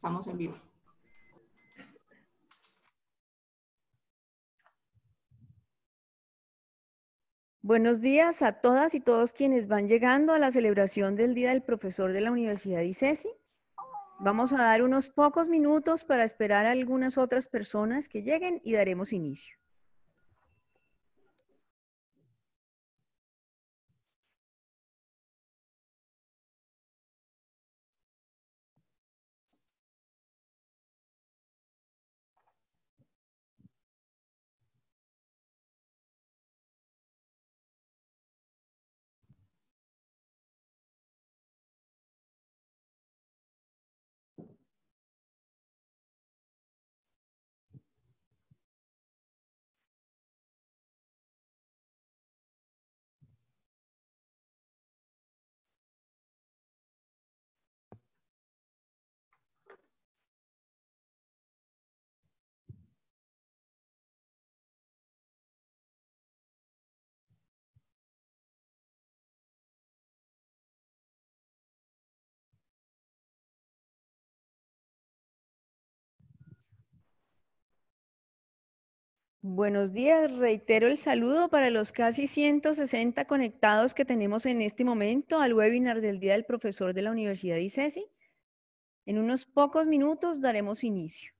Estamos en vivo. Buenos días a todas y todos quienes van llegando a la celebración del Día del Profesor de la Universidad ICESI. Vamos a dar unos pocos minutos para esperar a algunas otras personas que lleguen y daremos inicio. Buenos días, reitero el saludo para los casi 160 conectados que tenemos en este momento al webinar del Día del Profesor de la Universidad de ICESI. En unos pocos minutos daremos inicio.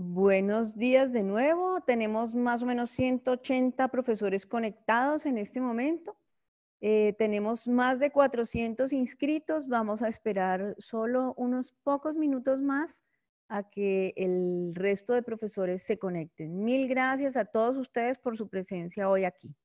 Buenos días de nuevo. Tenemos más o menos 180 profesores conectados en este momento. Eh, tenemos más de 400 inscritos. Vamos a esperar solo unos pocos minutos más a que el resto de profesores se conecten. Mil gracias a todos ustedes por su presencia hoy aquí.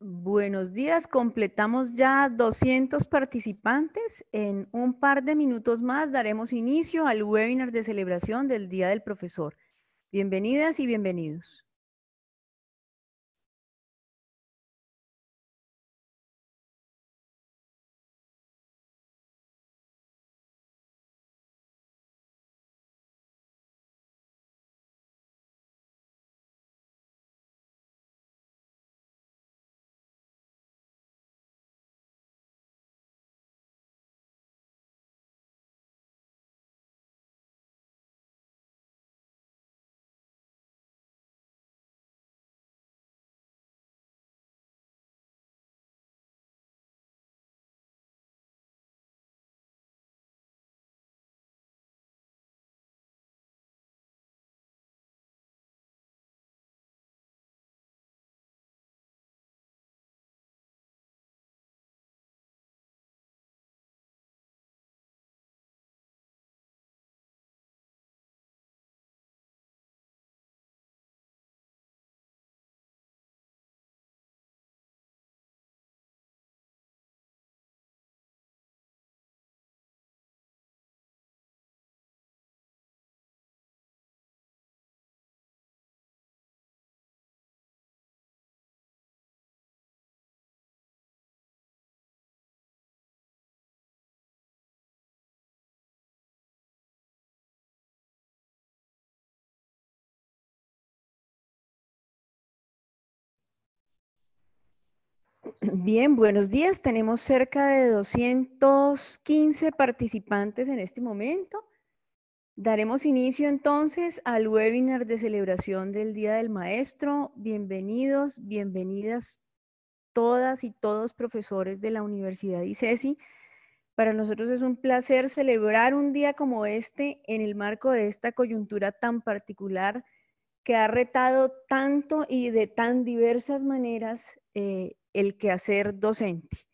Buenos días, completamos ya 200 participantes. En un par de minutos más daremos inicio al webinar de celebración del Día del Profesor. Bienvenidas y bienvenidos. Bien, buenos días. Tenemos cerca de 215 participantes en este momento. Daremos inicio entonces al webinar de celebración del Día del Maestro. Bienvenidos, bienvenidas todas y todos profesores de la Universidad ICESI. Para nosotros es un placer celebrar un día como este en el marco de esta coyuntura tan particular que ha retado tanto y de tan diversas maneras eh, el quehacer docente.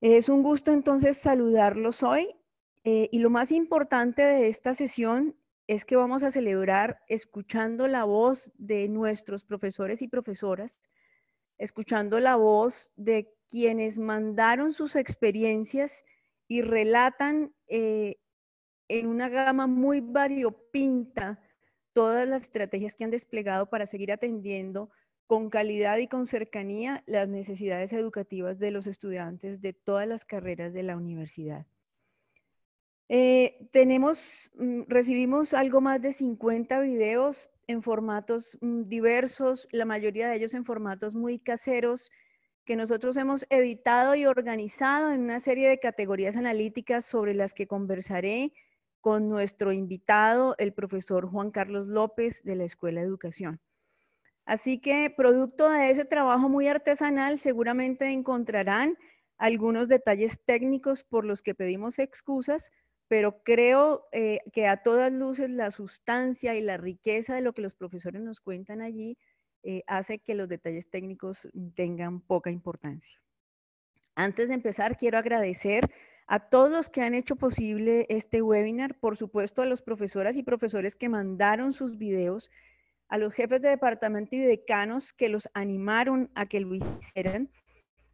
Es un gusto entonces saludarlos hoy eh, y lo más importante de esta sesión es que vamos a celebrar escuchando la voz de nuestros profesores y profesoras, escuchando la voz de quienes mandaron sus experiencias y relatan eh, en una gama muy variopinta todas las estrategias que han desplegado para seguir atendiendo con calidad y con cercanía las necesidades educativas de los estudiantes de todas las carreras de la universidad. Eh, tenemos, mm, recibimos algo más de 50 videos en formatos mm, diversos, la mayoría de ellos en formatos muy caseros, que nosotros hemos editado y organizado en una serie de categorías analíticas sobre las que conversaré con nuestro invitado, el profesor Juan Carlos López de la Escuela de Educación. Así que producto de ese trabajo muy artesanal, seguramente encontrarán algunos detalles técnicos por los que pedimos excusas, pero creo eh, que a todas luces la sustancia y la riqueza de lo que los profesores nos cuentan allí eh, hace que los detalles técnicos tengan poca importancia. Antes de empezar, quiero agradecer a todos los que han hecho posible este webinar, por supuesto a los profesoras y profesores que mandaron sus videos a los jefes de departamento y decanos que los animaron a que lo hicieran,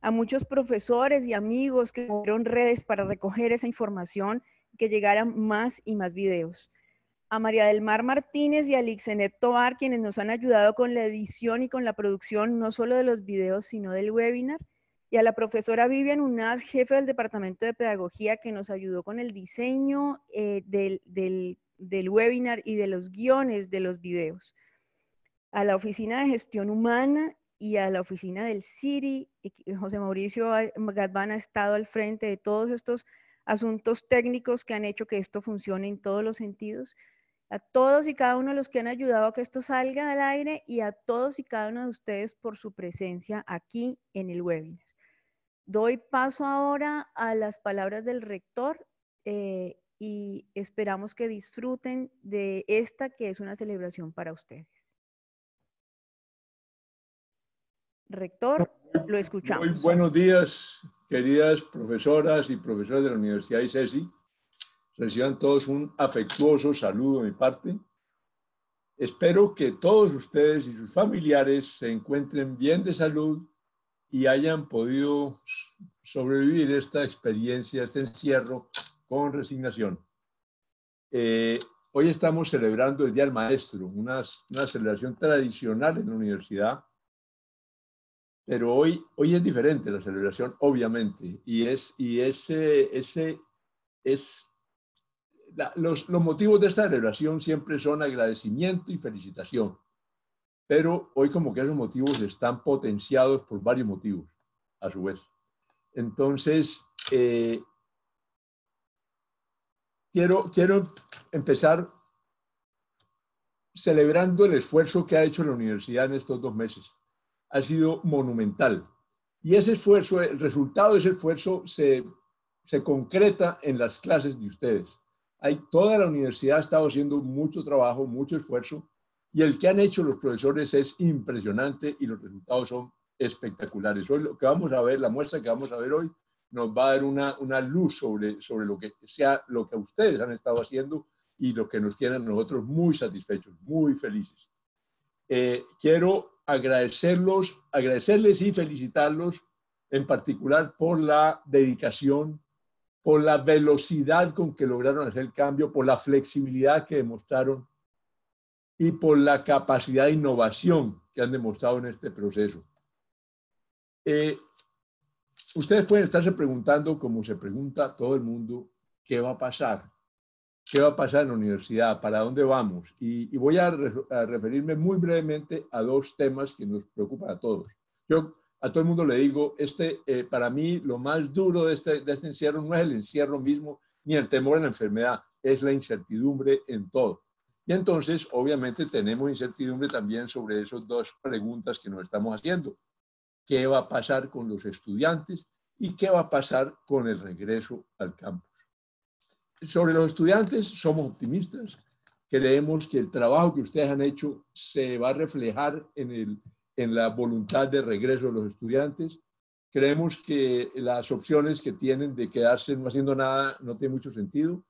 a muchos profesores y amigos que movieron redes para recoger esa información que llegaran más y más videos. A María del Mar Martínez y a Lixenet Tobar, quienes nos han ayudado con la edición y con la producción no solo de los videos, sino del webinar. Y a la profesora Vivian Unaz, jefe del Departamento de Pedagogía, que nos ayudó con el diseño eh, del, del webinar y de los guiones de los videos a la Oficina de Gestión Humana y a la oficina del CIRI. José Mauricio Gadvan ha estado al frente de todos estos asuntos técnicos que han hecho que esto funcione en todos los sentidos. A todos y cada uno de los que han ayudado a que esto salga al aire y a todos y cada uno de ustedes por su presencia aquí en el webinar. Doy paso ahora a las palabras del rector eh, y esperamos que disfruten de esta que es una celebración para ustedes. Rector, lo escuchamos. Muy buenos días, queridas profesoras y profesores de la Universidad de ICESI. Reciban todos un afectuoso saludo de mi parte. Espero que todos ustedes y sus familiares se encuentren bien de salud y hayan podido sobrevivir esta experiencia, este encierro con resignación. Eh, hoy estamos celebrando el Día del Maestro, una, una celebración tradicional en la universidad, pero hoy, hoy es diferente la celebración, obviamente, y, es, y ese, ese es los, los motivos de esta celebración siempre son agradecimiento y felicitación, pero hoy como que esos motivos están potenciados por varios motivos, a su vez. Entonces, eh, quiero, quiero empezar celebrando el esfuerzo que ha hecho la universidad en estos dos meses. Ha sido monumental. Y ese esfuerzo, el resultado de ese esfuerzo se, se concreta en las clases de ustedes. Hay, toda la universidad ha estado haciendo mucho trabajo, mucho esfuerzo, y el que han hecho los profesores es impresionante y los resultados son espectaculares. Hoy lo que vamos a ver, la muestra que vamos a ver hoy, nos va a dar una, una luz sobre, sobre lo, que sea, lo que ustedes han estado haciendo y lo que nos tiene a nosotros muy satisfechos, muy felices. Eh, quiero agradecerlos, agradecerles y felicitarlos en particular por la dedicación, por la velocidad con que lograron hacer el cambio, por la flexibilidad que demostraron y por la capacidad de innovación que han demostrado en este proceso. Eh, ustedes pueden estarse preguntando, como se pregunta todo el mundo, ¿qué va a pasar? ¿Qué va a pasar en la universidad? ¿Para dónde vamos? Y, voy a, referirme muy brevemente a dos temas que nos preocupan a todos. Yo a todo el mundo le digo, este, eh, para mí lo más duro de este, de este encierro no es el encierro mismo ni el temor a la enfermedad, es la incertidumbre en todo. Y entonces, obviamente, tenemos incertidumbre también sobre esas dos preguntas que nos estamos haciendo. ¿Qué va a pasar con los estudiantes y qué va a pasar con el regreso al campus? Sobre los estudiantes, somos optimistas. Creemos que el trabajo que ustedes han hecho se va a reflejar en el, en la voluntad de regreso de los estudiantes. Creemos que las opciones que tienen de quedarse no haciendo nada no tiene mucho sentido.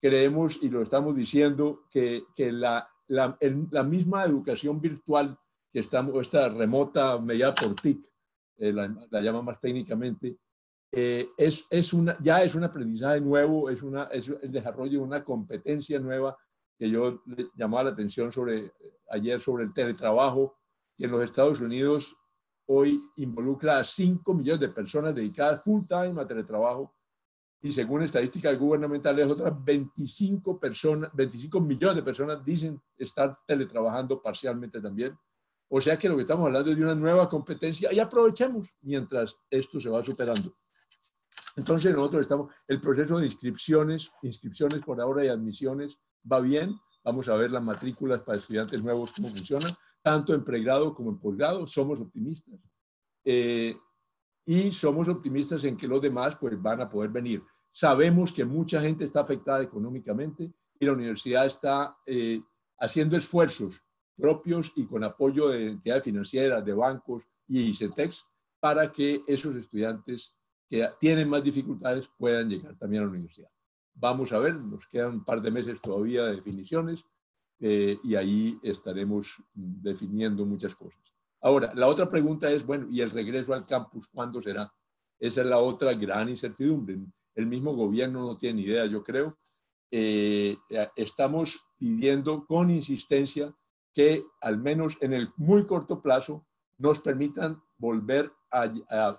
Creemos, y lo estamos diciendo, que, que la, la, la, misma educación virtual que estamos, esta remota mediada por TIC, eh, la, la, llama más técnicamente, eh, es, es una, ya es un aprendizaje nuevo, es, una, es el desarrollo de una competencia nueva que yo le llamaba la atención sobre, ayer sobre el teletrabajo, que en los Estados Unidos hoy involucra a 5 millones de personas dedicadas full time a teletrabajo y según estadísticas gubernamentales otras 25, personas, 25 millones de personas dicen estar teletrabajando parcialmente también. O sea que lo que estamos hablando es de una nueva competencia y aprovechemos mientras esto se va superando. Entonces nosotros estamos, el proceso de inscripciones, inscripciones por ahora y admisiones va bien. Vamos a ver las matrículas para estudiantes nuevos, cómo funcionan tanto en pregrado como en posgrado, somos optimistas. Eh, y somos optimistas en que los demás pues van a poder venir. Sabemos que mucha gente está afectada económicamente y la universidad está eh, haciendo esfuerzos propios y con apoyo de entidades financieras, de bancos y ICETEX para que esos estudiantes que tienen más dificultades puedan llegar también a la universidad. Vamos a ver, nos quedan un par de meses todavía de definiciones, eh, y ahí estaremos definiendo muchas cosas. Ahora, la otra pregunta es, bueno, ¿y el regreso al campus cuándo será? Esa es la otra gran incertidumbre. El mismo gobierno no tiene idea, yo creo. Eh, estamos pidiendo con insistencia que al menos en el muy corto plazo nos permitan volver a,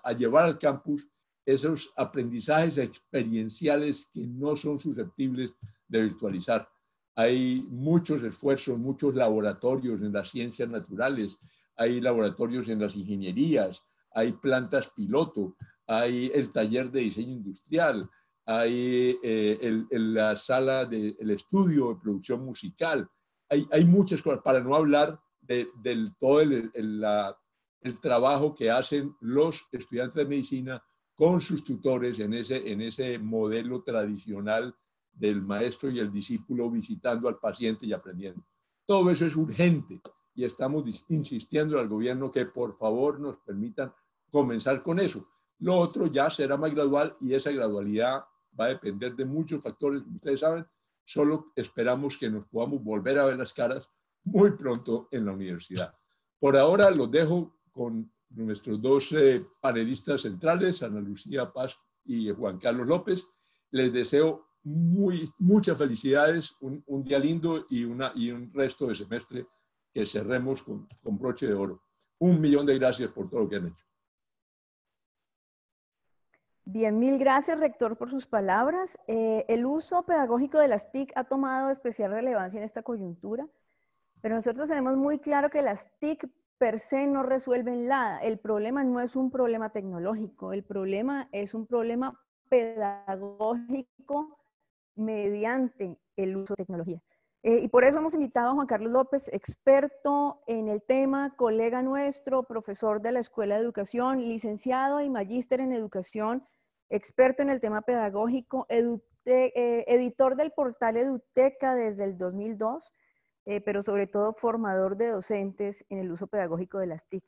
a llevar al campus esos aprendizajes experienciales que no son susceptibles de virtualizar. Hay muchos esfuerzos, muchos laboratorios en las ciencias naturales, hay laboratorios en las ingenierías, hay plantas piloto, hay el taller de diseño industrial, hay eh, la sala del estudio de producción musical, hay, hay, muchas cosas, para no hablar de, del todo el, el, trabajo que hacen los estudiantes de medicina con sus tutores en ese, en ese modelo tradicional del maestro y el discípulo visitando al paciente y aprendiendo. Todo eso es urgente y estamos insistiendo al gobierno que por favor nos permitan comenzar con eso. Lo otro ya será más gradual y esa gradualidad va a depender de muchos factores, ustedes saben, solo esperamos que nos podamos volver a ver las caras muy pronto en la universidad. Por ahora los dejo con nuestros dos eh, panelistas centrales, Ana Lucía Paz y Juan Carlos López. Les deseo muy, muchas felicidades, un, día lindo y, una, y un resto de semestre que cerremos con, con broche de oro. Un millón de gracias por todo lo que han hecho. Bien, mil gracias, rector, por sus palabras. Eh, el uso pedagógico de las TIC ha tomado especial relevancia en esta coyuntura, pero nosotros tenemos muy claro que las TIC per se no resuelven nada. El problema no es un problema tecnológico, el problema es un problema pedagógico mediante el uso de tecnología. Eh, y por eso hemos invitado a Juan Carlos López, experto en el tema, colega nuestro, profesor de la Escuela de Educación, licenciado y magíster en educación experto en el tema pedagógico, eh, editor del portal Eduteca desde el 2002, eh, pero sobre todo formador de docentes en el uso pedagógico de las TIC.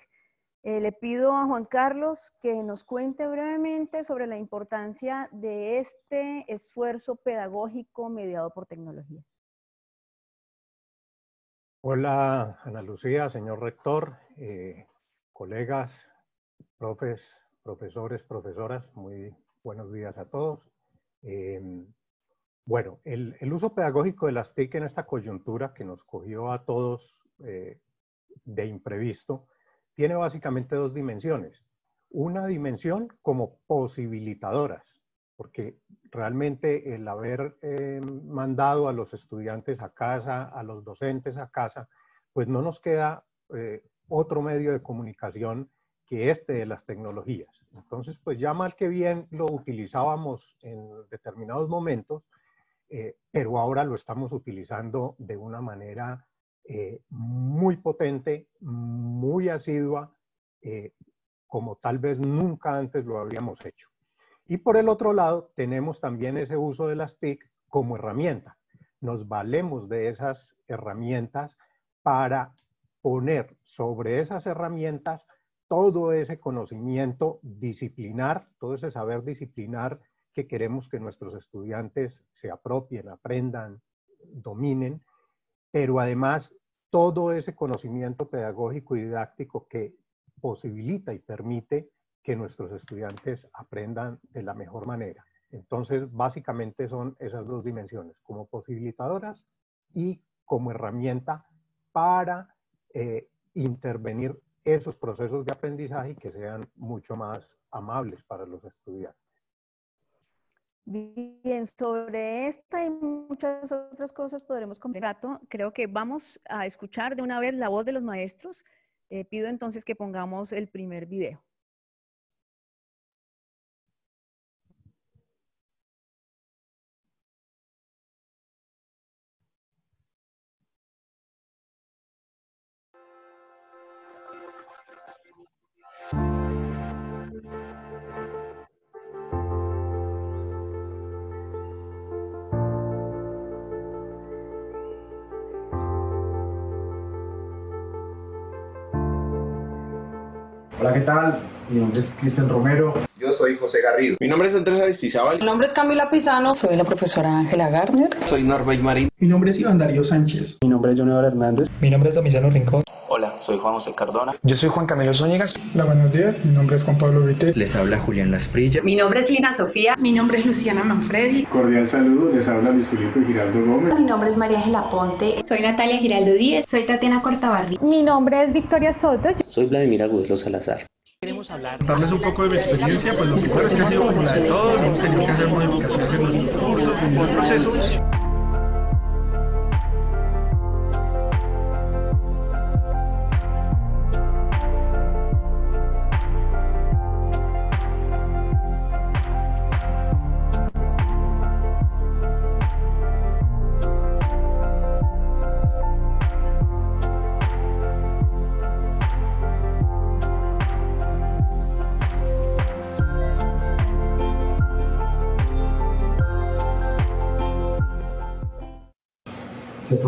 Eh, le pido a Juan Carlos que nos cuente brevemente sobre la importancia de este esfuerzo pedagógico mediado por tecnología. Hola, Ana Lucía, señor rector, colegas, profes, profesores, profesoras, muy Buenos días a todos. Em, bueno, el, uso pedagógico de las TIC en esta coyuntura que nos cogió a todos eh, de imprevisto tiene básicamente dos dimensiones. Una dimensión como posibilitadoras, porque realmente el haber em, mandado a los estudiantes a casa, a los docentes a casa, pues no nos queda eh, otro medio de comunicación que este de las tecnologías. Entonces, pues ya mal que bien lo utilizábamos en determinados momentos, eh, pero ahora lo estamos utilizando de una manera eh, muy potente, muy asidua, eh, como tal vez nunca antes lo habíamos hecho. Y por el otro lado, tenemos también ese uso de las TIC como herramienta. Nos valemos de esas herramientas para poner sobre esas herramientas todo ese conocimiento disciplinar, todo ese saber disciplinar que queremos que nuestros estudiantes se apropien, aprendan, dominen, pero además todo ese conocimiento pedagógico y didáctico que posibilita y permite que nuestros estudiantes aprendan de la mejor manera. Entonces, básicamente son esas dos dimensiones, como posibilitadoras y como herramienta para eh, intervenir esos procesos de aprendizaje que sean mucho más amables para los estudiantes. Bien, sobre esta y muchas otras cosas podremos comentar. Creo que vamos a escuchar de una vez la voz de los maestros. Eh, pido entonces que pongamos el primer video. Hola, ¿qué tal? Mi nombre es Cristian Romero. Yo soy José Garrido. Mi nombre es Andrés Aristizábal. Mi nombre es Camila Pisano. Soy la profesora Ángela Garner. Soy Norbert Marín. Mi nombre es Iván Darío Sánchez. Mi nombre es Junior Hernández. Mi nombre es Domiciano Rincón. Soy Juan José Cardona. Yo soy Juan Camilo Zúñigas. Hola, buenos días. Mi nombre es Juan Pablo Vite. Les habla Julián Lasprilla. Mi nombre es Lina Sofía. Mi nombre es Luciana Manfredi. Cordial saludo. Les habla Luis Felipe Giraldo Gómez. Mi nombre es María Ángela Ponte. Soy Natalia Giraldo Díez. Soy Tatiana Cortabarri. Mi nombre es Victoria Soto. Soy Vladimir Agudelo Salazar. Queremos hablar. Darles un poco de mi experiencia, pues lo primero es que ha sido como la de todos, hemos tenido que hacer modificaciones en los cursos, en los procesos.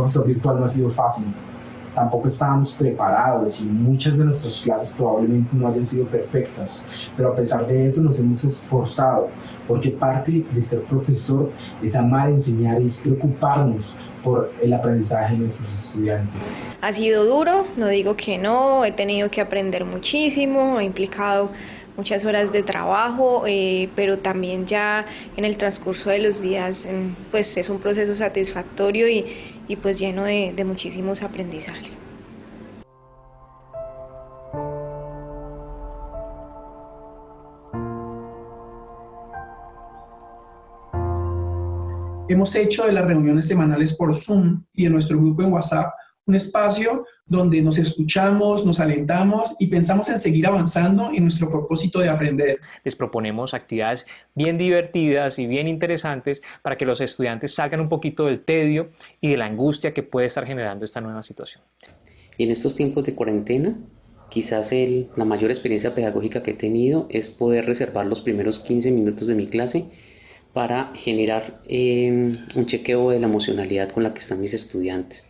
Ser virtual no ha sido fácil. tampoco estábamos preparados y muchas de nuestras clases probablemente no hayan sido perfectas, pero a pesar de eso nos hemos esforzado, porque parte de ser profesor es amar enseñar y es preocuparnos por el aprendizaje de nuestros estudiantes. Ha sido duro, no digo que no, he tenido que aprender muchísimo, ha implicado muchas horas de trabajo, eh, pero también ya en el transcurso de los días pues es un proceso satisfactorio y, y pues lleno de, muchísimos aprendizajes. Hemos hecho de las reuniones semanales por Zoom y en nuestro grupo en WhatsApp un espacio donde nos escuchamos, nos alentamos y pensamos en seguir avanzando en nuestro propósito de aprender. Les proponemos actividades bien divertidas y bien interesantes para que los estudiantes salgan un poquito del tedio y de la angustia que puede estar generando esta nueva situación. En estos tiempos de cuarentena, quizás el, la mayor experiencia pedagógica que he tenido es poder reservar los primeros 15 minutos de mi clase para generar eh, un chequeo de la emocionalidad con la que están mis estudiantes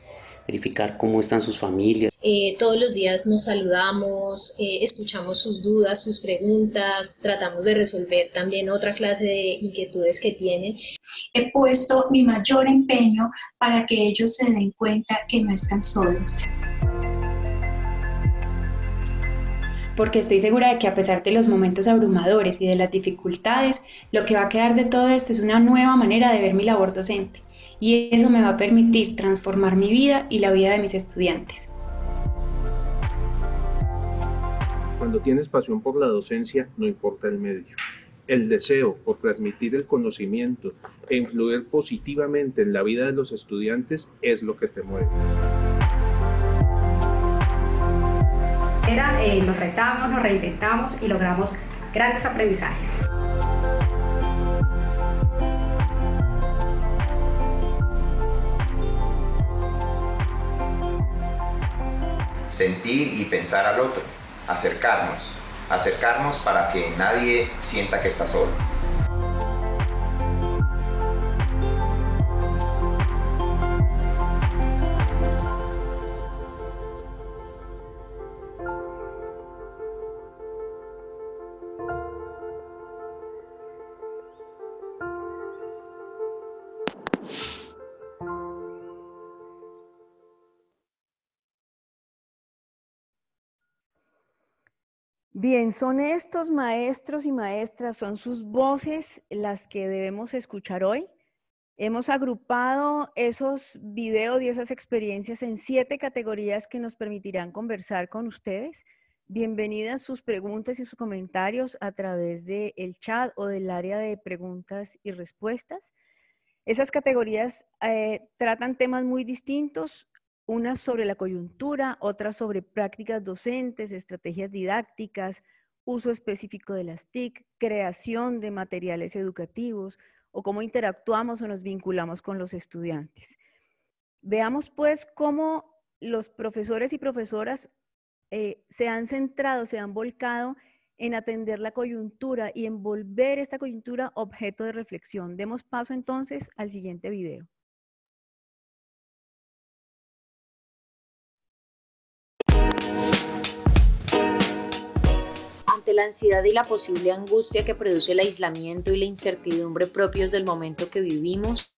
verificar cómo están sus familias. Eh, todos los días nos saludamos, eh, escuchamos sus dudas, sus preguntas, tratamos de resolver también otra clase de inquietudes que tienen. He puesto mi mayor empeño para que ellos se den cuenta que no están solos. porque estoy segura de que a pesar de los momentos abrumadores y de las dificultades, lo que va a quedar de todo esto es una nueva manera de ver mi labor docente y eso me va a permitir transformar mi vida y la vida de mis estudiantes. Cuando tienes pasión por la docencia, no importa el medio. El deseo por transmitir el conocimiento e influir positivamente en la vida de los estudiantes es lo que te mueve. Era, eh, nos retamos, nos reinventamos y logramos grandes aprendizajes. Sentir y pensar al otro, acercarnos, acercarnos para que nadie sienta que está solo. Bien, son estos maestros y maestras, son sus voces las que debemos escuchar hoy. Hemos agrupado esos videos y esas experiencias en siete categorías que nos permitirán conversar con ustedes. Bienvenidas sus preguntas y sus comentarios a través del chat o del área de preguntas y respuestas. Esas categorías eh, tratan temas muy distintos, unas sobre la coyuntura, otras sobre prácticas docentes, estrategias didácticas, uso específico de las TIC, creación de materiales educativos o cómo interactuamos o nos vinculamos con los estudiantes. Veamos pues cómo los profesores y profesoras eh, se han centrado, se han volcado en atender la coyuntura y en volver esta coyuntura objeto de reflexión. Demos paso entonces al siguiente video. La ansiedad y la posible angustia que produce el aislamiento y la incertidumbre propios del momento que vivimos,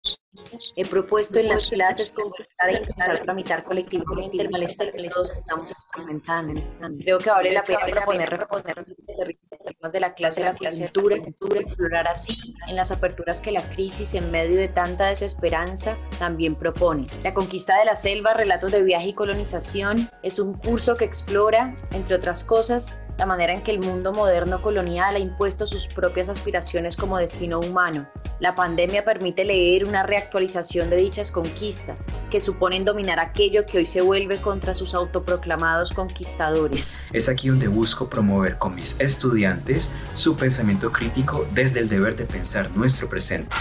he propuesto en las clases conversar e intentar tramitar colectivamente el malestar que todos estamos experimentando. Creo que vale la pena poner reponer temas de la clase la cultura, explorar así en las aperturas que la crisis en medio de tanta desesperanza también propone. La conquista de la selva, relatos de viaje y colonización, es un curso que explora, entre otras cosas, la manera en que el mundo moderno colonial ha impuesto sus propias aspiraciones como destino humano. La pandemia permite leer una reactualización de dichas conquistas, que suponen dominar aquello que hoy se vuelve contra sus autoproclamados conquistadores. Es aquí donde busco promover con mis estudiantes su pensamiento crítico desde el deber de pensar nuestro presente.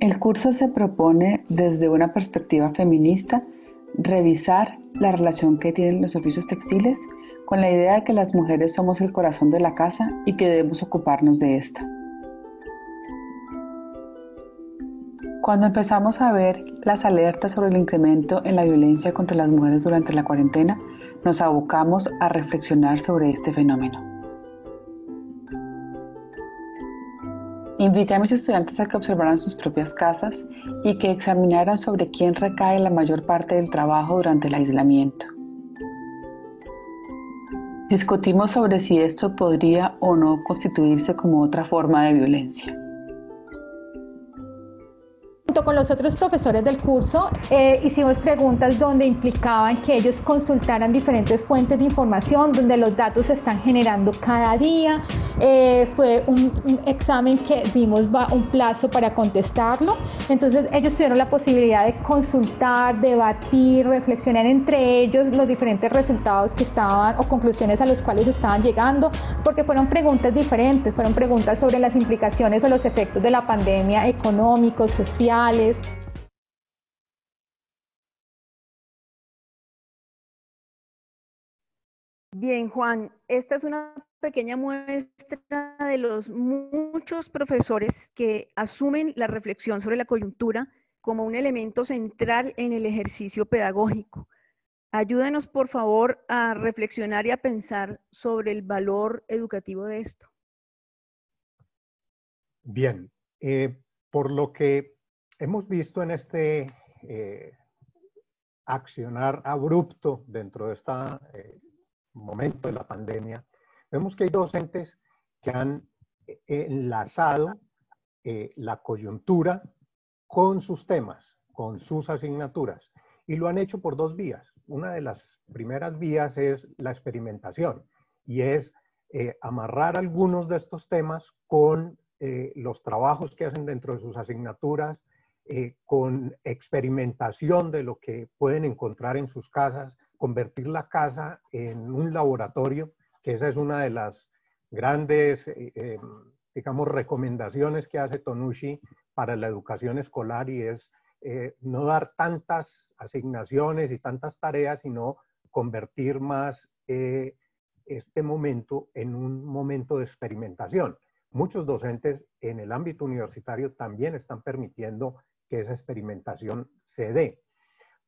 El curso se propone desde una perspectiva feminista revisar la relación que tienen los oficios textiles con la idea de que las mujeres somos el corazón de la casa y que debemos ocuparnos de esta. Cuando empezamos a ver las alertas sobre el incremento en la violencia contra las mujeres durante la cuarentena, nos abocamos a reflexionar sobre este fenómeno. Invité a mis estudiantes a que observaran sus propias casas y que examinaran sobre quién recae la mayor parte del trabajo durante el aislamiento. Discutimos sobre si esto podría o no constituirse como otra forma de violencia junto con los otros profesores del curso, eh, hicimos preguntas donde implicaban que ellos consultaran diferentes fuentes de información, donde los datos se están generando cada día. Eh, fue un, examen que dimos un plazo para contestarlo. Entonces ellos tuvieron la posibilidad de consultar, debatir, reflexionar entre ellos los diferentes resultados que estaban o conclusiones a los cuales estaban llegando, porque fueron preguntas diferentes, fueron preguntas sobre las implicaciones o los efectos de la pandemia económicos, sociales, Bien, Juan, esta es una pequeña muestra de los muchos profesores que asumen la reflexión sobre la coyuntura como un elemento central en el ejercicio pedagógico. Ayúdenos, por favor, a reflexionar y a pensar sobre el valor educativo de esto. Bien, eh, por lo que hemos visto en este eh, accionar abrupto dentro de este momento de la pandemia, vemos que hay docentes que han enlazado la coyuntura con sus temas, con sus asignaturas, y lo han hecho por dos vías. Una de las primeras vías es la experimentación, y es amarrar algunos de estos temas con los trabajos que hacen dentro de sus asignaturas, eh, con experimentación de lo que pueden encontrar en sus casas, convertir la casa en un laboratorio, que esa es una de las grandes, eh, eh, digamos, recomendaciones que hace Tonushi para la educación escolar y es no dar tantas asignaciones y tantas tareas, sino convertir más este momento en un momento de experimentación. Muchos docentes en el ámbito universitario también están permitiendo que esa experimentación se dé.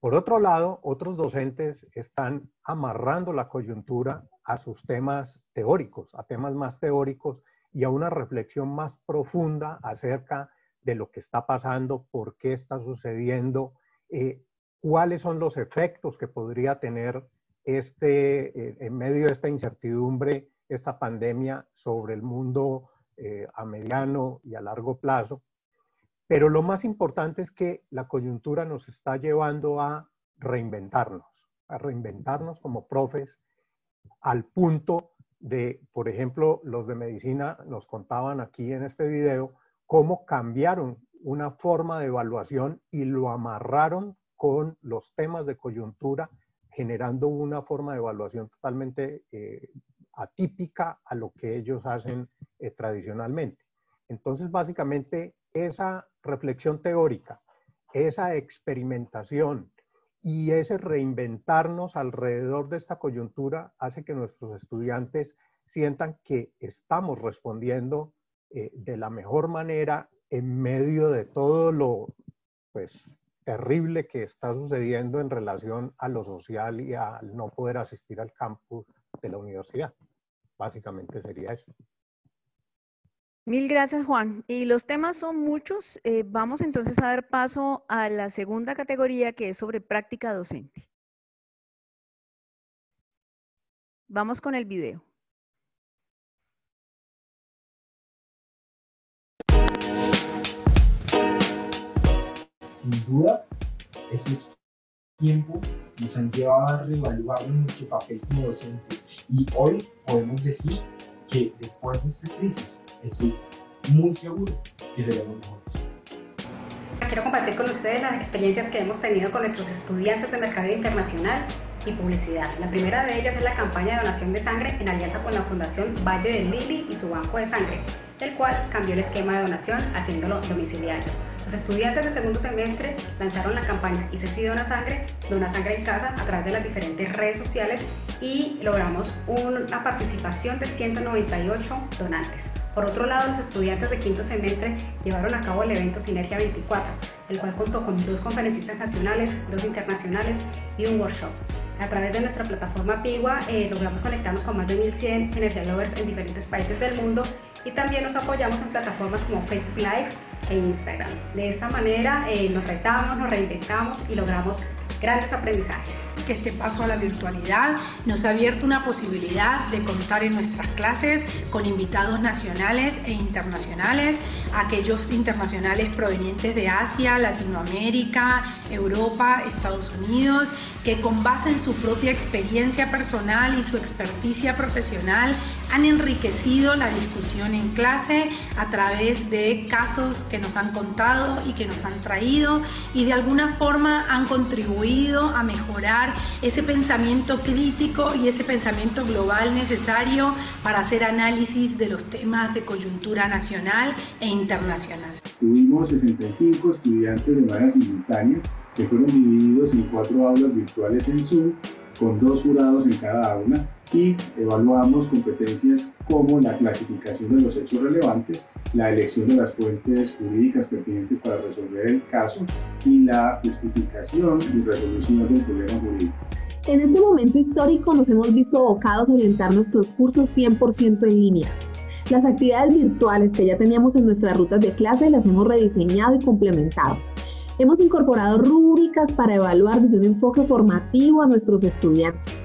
Por otro lado, otros docentes están amarrando la coyuntura a sus temas teóricos, a temas más teóricos y a una reflexión más profunda acerca de lo que está pasando, por qué está sucediendo, eh, cuáles son los efectos que podría tener este, eh, en medio de esta incertidumbre, esta pandemia sobre el mundo eh, a mediano y a largo plazo. Pero lo más importante es que la coyuntura nos está llevando a reinventarnos, a reinventarnos como profes al punto de, por ejemplo, los de medicina nos contaban aquí en este video cómo cambiaron una forma de evaluación y lo amarraron con los temas de coyuntura, generando una forma de evaluación totalmente eh, atípica a lo que ellos hacen eh, tradicionalmente. Entonces, básicamente, esa reflexión teórica, esa experimentación y ese reinventarnos alrededor de esta coyuntura hace que nuestros estudiantes sientan que estamos respondiendo eh, de la mejor manera en medio de todo lo pues, terrible que está sucediendo en relación a lo social y al no poder asistir al campus de la universidad. Básicamente sería eso. Mil gracias, Juan. Y los temas son muchos. Eh, vamos entonces a dar paso a la segunda categoría que es sobre práctica docente. Vamos con el video. Sin duda, esos tiempos nos han llevado a reevaluar nuestro papel como docentes y hoy podemos decir que después de esta crisis estoy muy seguro que seremos mejores. Quiero compartir con ustedes las experiencias que hemos tenido con nuestros estudiantes de Mercado Internacional y Publicidad. La primera de ellas es la campaña de donación de sangre en alianza con la Fundación Valle del Lili y su banco de sangre, el cual cambió el esquema de donación haciéndolo domiciliario. Los estudiantes de segundo semestre lanzaron la campaña Y si dona sangre, dona sangre en casa a través de las diferentes redes sociales y logramos una participación de 198 donantes. Por otro lado, los estudiantes de quinto semestre llevaron a cabo el evento Sinergia 24, el cual contó con dos conferencistas nacionales, dos internacionales y un workshop. A través de nuestra plataforma Pigua eh, logramos conectarnos con más de 1.100 Sinergia Lovers en diferentes países del mundo y también nos apoyamos en plataformas como Facebook Live e Instagram. De esta manera eh, nos retamos, nos reinventamos y logramos grandes aprendizajes. Que este paso a la virtualidad nos ha abierto una posibilidad de contar en nuestras clases con invitados nacionales e internacionales, aquellos internacionales provenientes de Asia, Latinoamérica, Europa, Estados Unidos, que con base en su propia experiencia personal y su experticia profesional han enriquecido la discusión en clase a través de casos que nos han contado y que nos han traído y de alguna forma han contribuido a mejorar ese pensamiento crítico y ese pensamiento global necesario para hacer análisis de los temas de coyuntura nacional e internacional. Tuvimos 65 estudiantes de manera simultánea que fueron divididos en cuatro aulas virtuales en Zoom con dos jurados en cada aula y evaluamos competencias como la clasificación de los hechos relevantes, la elección de las fuentes jurídicas pertinentes para resolver el caso y la justificación y resolución del problema jurídico. En este momento histórico nos hemos visto abocados a orientar nuestros cursos 100% en línea. Las actividades virtuales que ya teníamos en nuestras rutas de clase las hemos rediseñado y complementado. Hemos incorporado rúbricas para evaluar desde un enfoque formativo a nuestros estudiantes.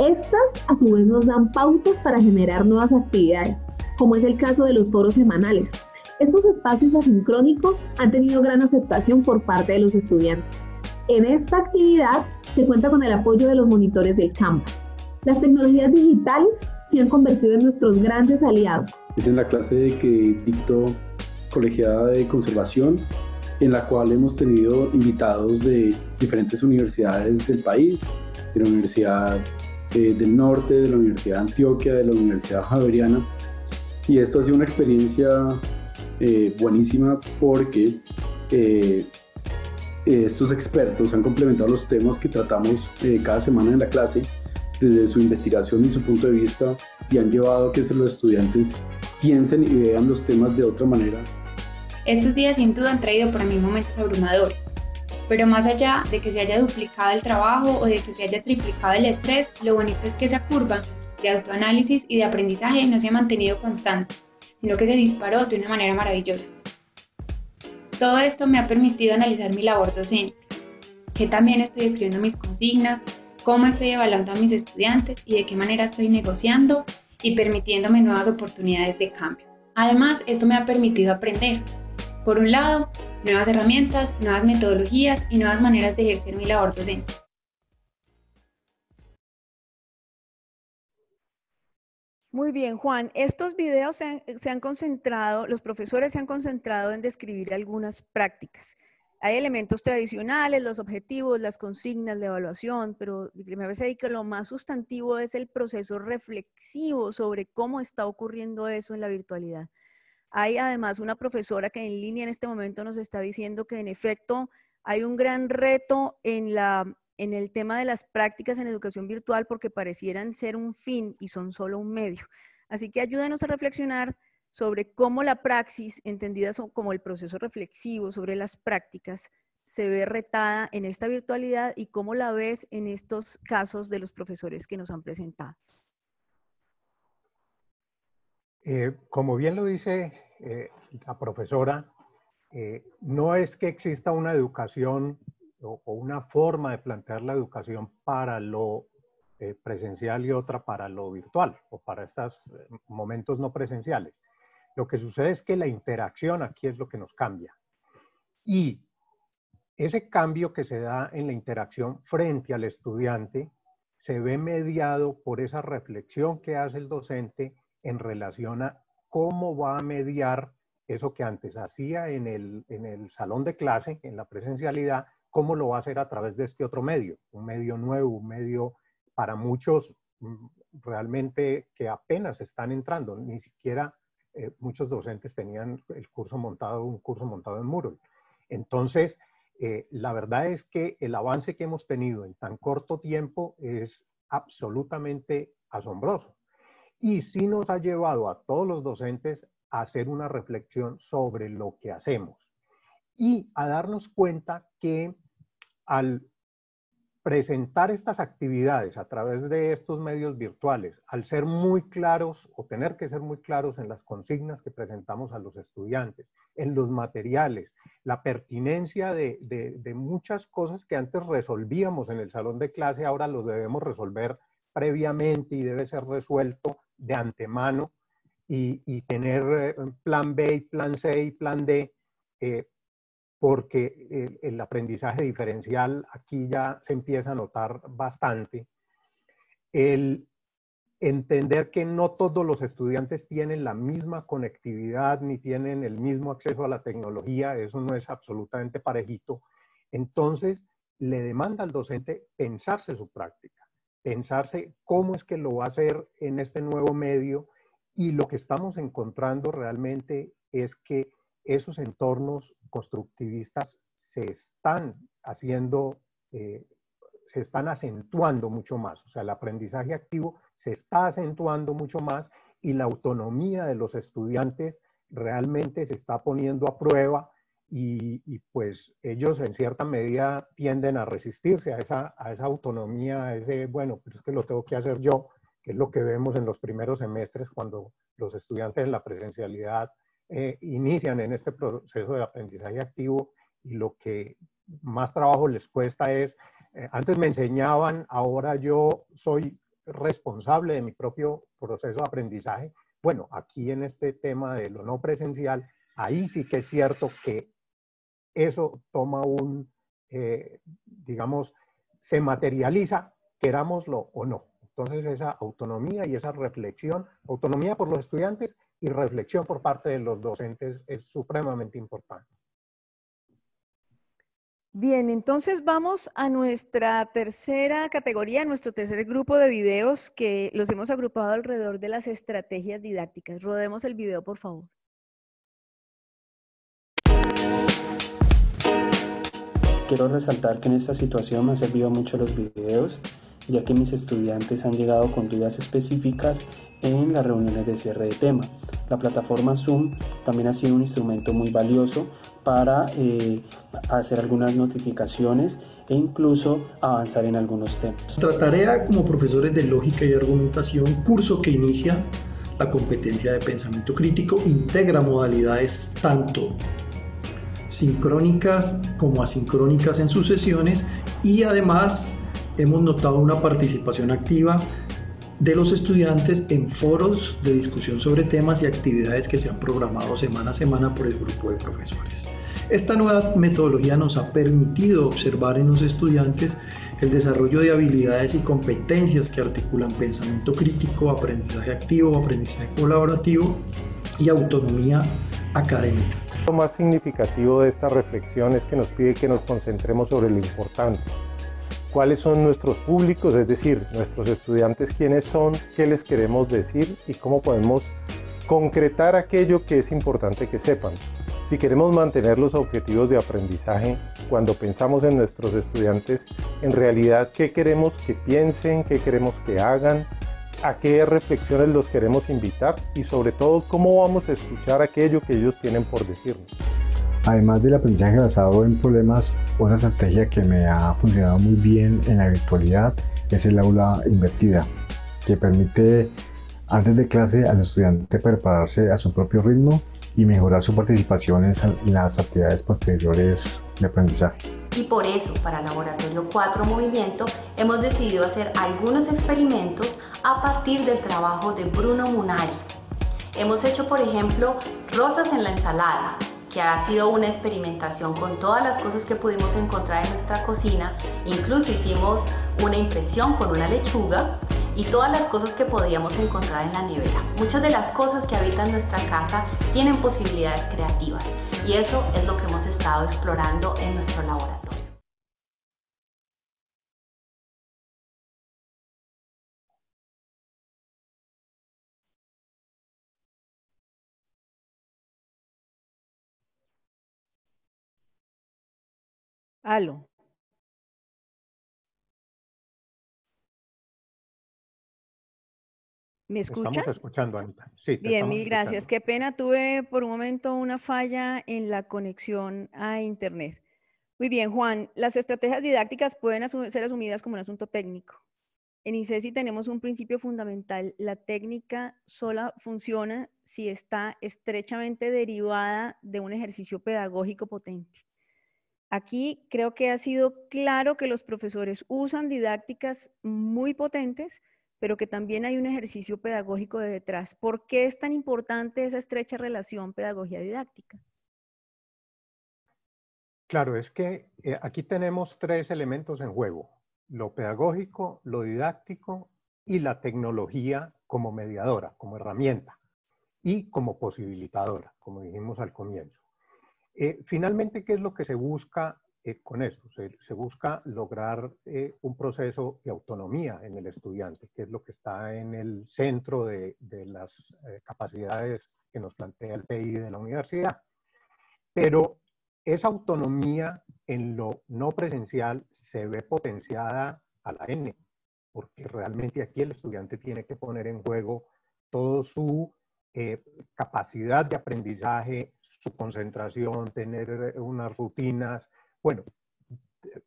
Estas a su vez nos dan pautas para generar nuevas actividades, como es el caso de los foros semanales. Estos espacios asincrónicos han tenido gran aceptación por parte de los estudiantes. En esta actividad se cuenta con el apoyo de los monitores del campus. Las tecnologías digitales se han convertido en nuestros grandes aliados. Es en la clase que dicto colegiada de conservación en la cual hemos tenido invitados de diferentes universidades del país, de la Universidad eh, del Norte, de la Universidad de Antioquia, de la Universidad Javeriana. Y esto ha sido una experiencia eh, buenísima porque eh, estos expertos han complementado los temas que tratamos cada semana en la clase desde su investigación y su punto de vista y han llevado a que los estudiantes piensen y vean los temas de otra manera estos días sin duda han traído para mí momentos abrumadores, pero más allá de que se haya duplicado el trabajo o de que se haya triplicado el estrés, lo bonito es que esa curva de autoanálisis y de aprendizaje no se ha mantenido constante, sino que se disparó de una manera maravillosa. Todo esto me ha permitido analizar mi labor docente, que también estoy escribiendo mis consignas, cómo estoy evaluando a mis estudiantes y de qué manera estoy negociando y permitiéndome nuevas oportunidades de cambio. Además, esto me ha permitido aprender, por un lado, nuevas herramientas, nuevas metodologías y nuevas maneras de ejercer mi labor docente. Muy bien, Juan. Estos videos se han, concentrado, los profesores se han concentrado en describir algunas prácticas. Hay elementos tradicionales, los objetivos, las consignas, la evaluación, pero me parece que lo más sustantivo es el proceso reflexivo sobre cómo está ocurriendo eso en la virtualidad. Hay además una profesora que en línea en este momento nos está diciendo que en efecto hay un gran reto en, la, en el tema de las prácticas en educación virtual porque parecieran ser un fin y son solo un medio. Así que ayúdenos a reflexionar sobre cómo la praxis, entendida como el proceso reflexivo sobre las prácticas, se ve retada en esta virtualidad y cómo la ves en estos casos de los profesores que nos han presentado. Eh, como bien lo dice eh, la profesora, eh, no es que exista una educación o, una forma de plantear la educación para lo presencial y otra para lo virtual o para estos momentos no presenciales. Lo que sucede es que la interacción aquí es lo que nos cambia. Y ese cambio que se da en la interacción frente al estudiante se ve mediado por esa reflexión que hace el docente en relación a cómo va a mediar eso que antes hacía en el, en el salón de clase, en la presencialidad, cómo lo va a hacer a través de este otro medio, un medio nuevo, un medio para muchos mm, realmente que apenas están entrando, ni siquiera eh, muchos docentes tenían el curso montado, un curso montado en Moodle. Entonces, eh, la verdad es que el avance que hemos tenido en tan corto tiempo es absolutamente asombroso. Y sí nos ha llevado a todos los docentes a hacer una reflexión sobre lo que hacemos y a darnos cuenta que al presentar estas actividades a través de estos medios virtuales, al ser muy claros o tener que ser muy claros en las consignas que presentamos a los estudiantes, en los materiales, la pertinencia de, muchas cosas que antes resolvíamos en el salón de clase, ahora los debemos resolver previamente y debe ser resuelto de antemano y, tener eh, plan B, plan C y plan D eh, porque el, aprendizaje diferencial aquí ya se empieza a notar bastante. El entender que no todos los estudiantes tienen la misma conectividad ni tienen el mismo acceso a la tecnología, eso no es absolutamente parejito. Entonces, le demanda al docente pensarse su práctica, pensarse cómo es que lo va a hacer en este nuevo medio y lo que estamos encontrando realmente es que esos entornos constructivistas se están haciendo, eh, se están acentuando mucho más. O sea, el aprendizaje activo se está acentuando mucho más y la autonomía de los estudiantes realmente se está poniendo a prueba y, pues ellos en cierta medida tienden a resistirse a esa, a esa autonomía, a ese, bueno, pero es que lo tengo que hacer yo, que es lo que vemos en los primeros semestres cuando los estudiantes en la presencialidad eh, inician en este proceso de aprendizaje activo y lo que más trabajo les cuesta es, eh, antes me enseñaban, ahora yo soy responsable de mi propio proceso de aprendizaje. Bueno, aquí en este tema de lo no presencial, ahí sí que es cierto que eso toma un, eh, digamos, se materializa, querámoslo o no. Entonces esa autonomía y esa reflexión, autonomía por los estudiantes y reflexión por parte de los docentes es supremamente importante. Bien, entonces vamos a nuestra tercera categoría, nuestro tercer grupo de videos que los hemos agrupado alrededor de las estrategias didácticas. Rodemos el video, por favor. Quiero resaltar que en esta situación me han servido mucho los videos ya que mis estudiantes han llegado con dudas específicas en las reuniones de cierre de tema. La plataforma Zoom también ha sido un instrumento muy valioso para eh, hacer algunas notificaciones e incluso avanzar en algunos temas. Nuestra tarea como profesores de lógica y argumentación, curso que inicia la competencia de pensamiento crítico, integra modalidades tanto sincrónicas como asincrónicas en sus sesiones y además hemos notado una participación activa de los estudiantes en foros de discusión sobre temas y actividades que se han programado semana a semana por el grupo de profesores. Esta nueva metodología nos ha permitido observar en los estudiantes el desarrollo de habilidades y competencias que articulan pensamiento crítico, aprendizaje activo, aprendizaje colaborativo y autonomía académica. Lo más significativo de esta reflexión es que nos pide que nos concentremos sobre lo importante, cuáles son nuestros públicos, es decir, nuestros estudiantes quiénes son, qué les queremos decir y cómo podemos concretar aquello que es importante que sepan. Si queremos mantener los objetivos de aprendizaje, cuando pensamos en nuestros estudiantes, en realidad qué queremos que piensen, qué queremos que hagan, a qué reflexiones los queremos invitar y sobre todo cómo vamos a escuchar aquello que ellos tienen por decirnos. Además del aprendizaje basado en problemas, otra estrategia que me ha funcionado muy bien en la virtualidad es el aula invertida, que permite antes de clase al estudiante prepararse a su propio ritmo y mejorar su participación en las actividades posteriores de aprendizaje. Y por eso, para Laboratorio 4 Movimiento, hemos decidido hacer algunos experimentos a partir del trabajo de Bruno Munari. Hemos hecho, por ejemplo, rosas en la ensalada, que ha sido una experimentación con todas las cosas que pudimos encontrar en nuestra cocina. Incluso hicimos una impresión con una lechuga y todas las cosas que podíamos encontrar en la nevera. Muchas de las cosas que habitan nuestra casa tienen posibilidades creativas y eso es lo que hemos estado explorando en nuestro laboratorio. Aló. ¿Me escuchan? Estamos escuchando, Anita. Sí, Bien, mil gracias. Qué pena, tuve por un momento una falla en la conexión a Internet. Muy bien, Juan, las estrategias didácticas pueden ser asumidas como un asunto técnico. En ICESI tenemos un principio fundamental. La técnica sola funciona si está estrechamente derivada de un ejercicio pedagógico potente. Aquí creo que ha sido claro que los profesores usan didácticas muy potentes, pero que también hay un ejercicio pedagógico de detrás. ¿Por qué es tan importante esa estrecha relación pedagogía-didáctica? Claro, es que eh, aquí tenemos tres elementos en juego lo pedagógico, lo didáctico y la tecnología como mediadora, como herramienta y como posibilitadora, como dijimos al comienzo. Eh, finalmente, ¿qué es lo que se busca eh, con esto? Se, busca lograr eh, un proceso de autonomía en el estudiante, que es lo que está en el centro de, las capacidades que nos plantea el PI de la universidad. Pero esa autonomía en lo no presencial se ve potenciada a la N, porque realmente aquí el estudiante tiene que poner en juego toda su capacidad de aprendizaje, su concentración, tener eh, unas rutinas, bueno,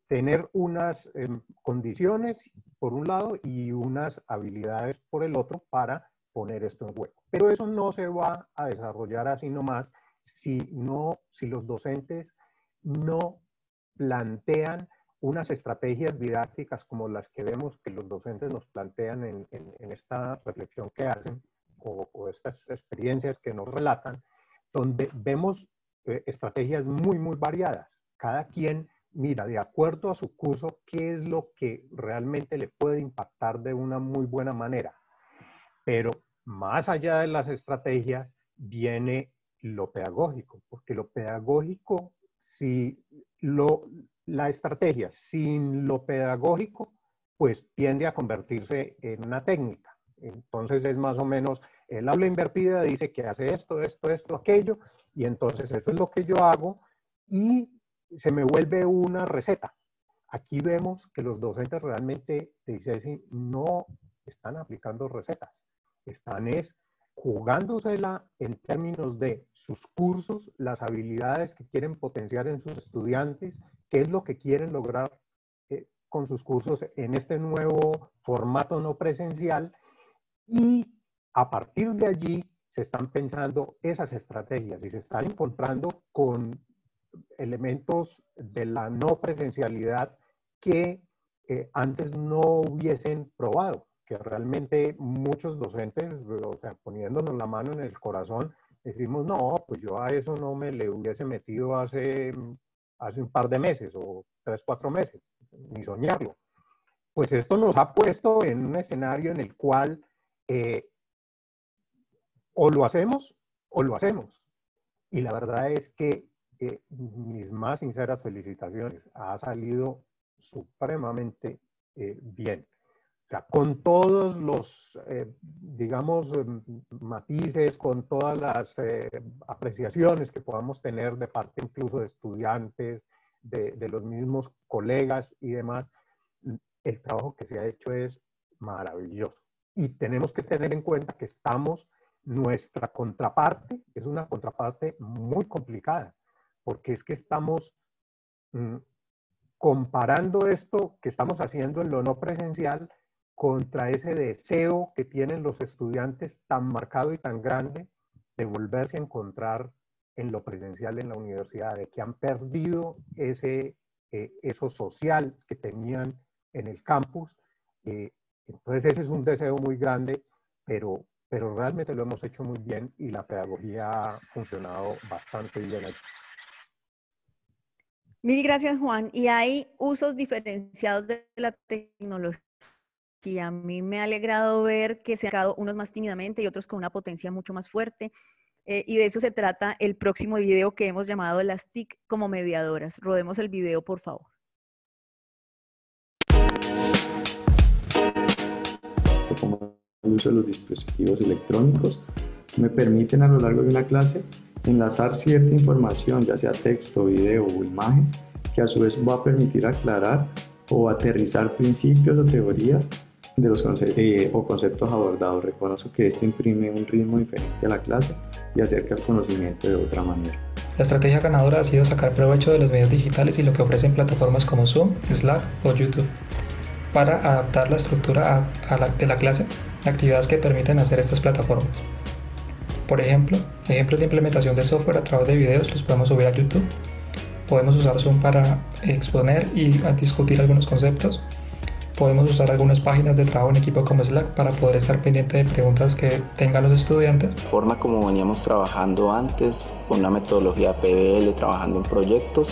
tener unas em, condiciones por un lado y unas habilidades por el otro para poner esto en juego. Pero eso no se va a desarrollar así nomás si, no, si los docentes no plantean unas estrategias didácticas como las que vemos que los docentes nos plantean en, esta reflexión que hacen o, estas experiencias que nos relatan, donde vemos eh, estrategias muy, muy variadas. Cada quien mira de acuerdo a su curso qué es lo que realmente le puede impactar de una muy buena manera. Pero más allá de las estrategias viene lo pedagógico, porque lo pedagógico, si lo, la estrategia sin lo pedagógico, pues tiende a convertirse en una técnica. Entonces es más o menos, el aula invertida dice que hace esto, esto, esto, aquello, y entonces eso es lo que yo hago y se me vuelve una receta. Aquí vemos que los docentes realmente de no están aplicando recetas, están es jugándosela en términos de sus cursos, las habilidades que quieren potenciar en sus estudiantes, qué es lo que quieren lograr eh, con sus cursos en este nuevo formato no presencial y a partir de allí se están pensando esas estrategias y se están encontrando con elementos de la no presencialidad que eh, antes no hubiesen probado que realmente muchos docentes, o sea, poniéndonos la mano en el corazón, decimos, no, pues yo a eso no me le hubiese metido hace, hace un par de meses o tres, cuatro meses, ni soñarlo. Pues esto nos ha puesto en un escenario en el cual eh, o lo hacemos o lo hacemos. Y la verdad es que eh, mis más sinceras felicitaciones. Ha salido supremamente eh, bien con todos los, eh, digamos, matices, con todas las apreciaciones que podamos tener de parte incluso de estudiantes, de, los mismos colegas y demás, el trabajo que se ha hecho es maravilloso. Y tenemos que tener en cuenta que estamos, nuestra contraparte es una contraparte muy complicada, porque es que estamos mm, comparando esto que estamos haciendo en lo no presencial contra ese deseo que tienen los estudiantes tan marcado y tan grande de volverse a encontrar en lo presencial en la universidad, de que han perdido ese, eh, eso social que tenían en el campus. Eh, entonces ese es un deseo muy grande, pero, pero realmente lo hemos hecho muy bien y la pedagogía ha funcionado bastante bien aquí. Mil gracias, Juan. Y hay usos diferenciados de la tecnología a mí me ha alegrado ver que se han quedado unos más tímidamente y otros con una potencia mucho más fuerte. Eh, y de eso se trata el próximo video que hemos llamado las TIC como mediadoras. Rodemos el video, por favor. Uso de los dispositivos electrónicos me permiten a lo largo de una clase enlazar cierta información, ya sea texto, video o imagen, que a su vez va a permitir aclarar o aterrizar principios o teorías de los eh, o conceptos abordados. Reconozco que esto imprime un ritmo diferente a la clase y acerca el conocimiento de otra manera. La estrategia ganadora ha sido sacar provecho de los medios digitales y lo que ofrecen plataformas como Zoom, Slack o YouTube para adaptar la estructura a, la, de la clase a actividades que permiten hacer estas plataformas. Por ejemplo, ejemplos de implementación de software a través de videos los podemos subir a YouTube. Podemos usar Zoom para exponer y discutir algunos conceptos podemos usar algunas páginas de trabajo en equipo como Slack para poder estar pendiente de preguntas que tengan los estudiantes. La forma como veníamos trabajando antes, con una metodología PBL, trabajando en proyectos,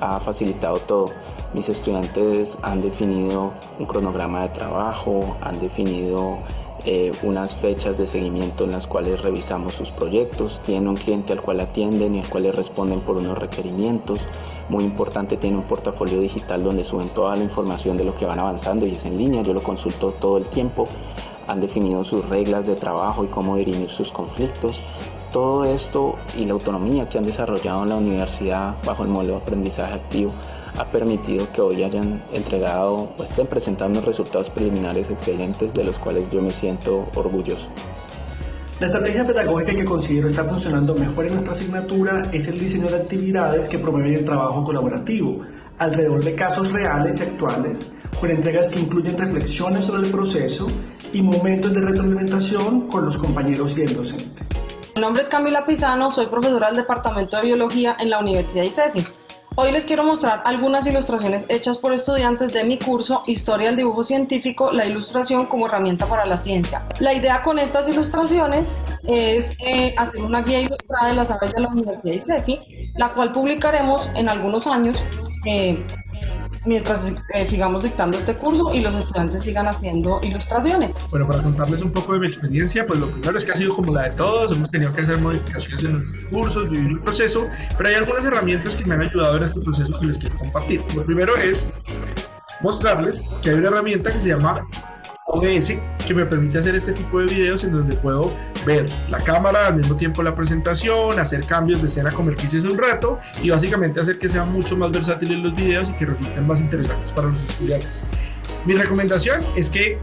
ha facilitado todo. Mis estudiantes han definido un cronograma de trabajo, han definido eh, unas fechas de seguimiento en las cuales revisamos sus proyectos, tienen un cliente al cual atienden y al cual le responden por unos requerimientos. Muy importante, tiene un portafolio digital donde suben toda la información de lo que van avanzando y es en línea, yo lo consulto todo el tiempo. Han definido sus reglas de trabajo y cómo dirimir sus conflictos. Todo esto y la autonomía que han desarrollado en la universidad bajo el modelo de aprendizaje activo ha permitido que hoy hayan entregado, pues estén presentando resultados preliminares excelentes de los cuales yo me siento orgulloso. La estrategia pedagógica que considero está funcionando mejor en nuestra asignatura es el diseño de actividades que promueven el trabajo colaborativo alrededor de casos reales y actuales, con entregas que incluyen reflexiones sobre el proceso y momentos de retroalimentación con los compañeros y el docente. Mi nombre es Camila Pisano, soy profesora del Departamento de Biología en la Universidad de ICESI. Hoy les quiero mostrar algunas ilustraciones hechas por estudiantes de mi curso Historia del Dibujo Científico, la ilustración como herramienta para la ciencia. La idea con estas ilustraciones es eh, hacer una guía ilustrada de las aves de la Universidad de ICESI, la cual publicaremos en algunos años eh, mientras eh, sigamos dictando este curso y los estudiantes sigan haciendo ilustraciones. Bueno, para contarles un poco de mi experiencia, pues lo primero es que ha sido como la de todos, hemos tenido que hacer modificaciones en nuestros cursos, vivir el proceso, pero hay algunas herramientas que me han ayudado en este proceso que les quiero compartir. Lo primero es mostrarles que hay una herramienta que se llama OBS que me permite hacer este tipo de videos en donde puedo ver la cámara al mismo tiempo la presentación, hacer cambios de escena como el que hice un rato y básicamente hacer que sean mucho más versátiles los videos y que resulten más interesantes para los estudiantes. Mi recomendación es que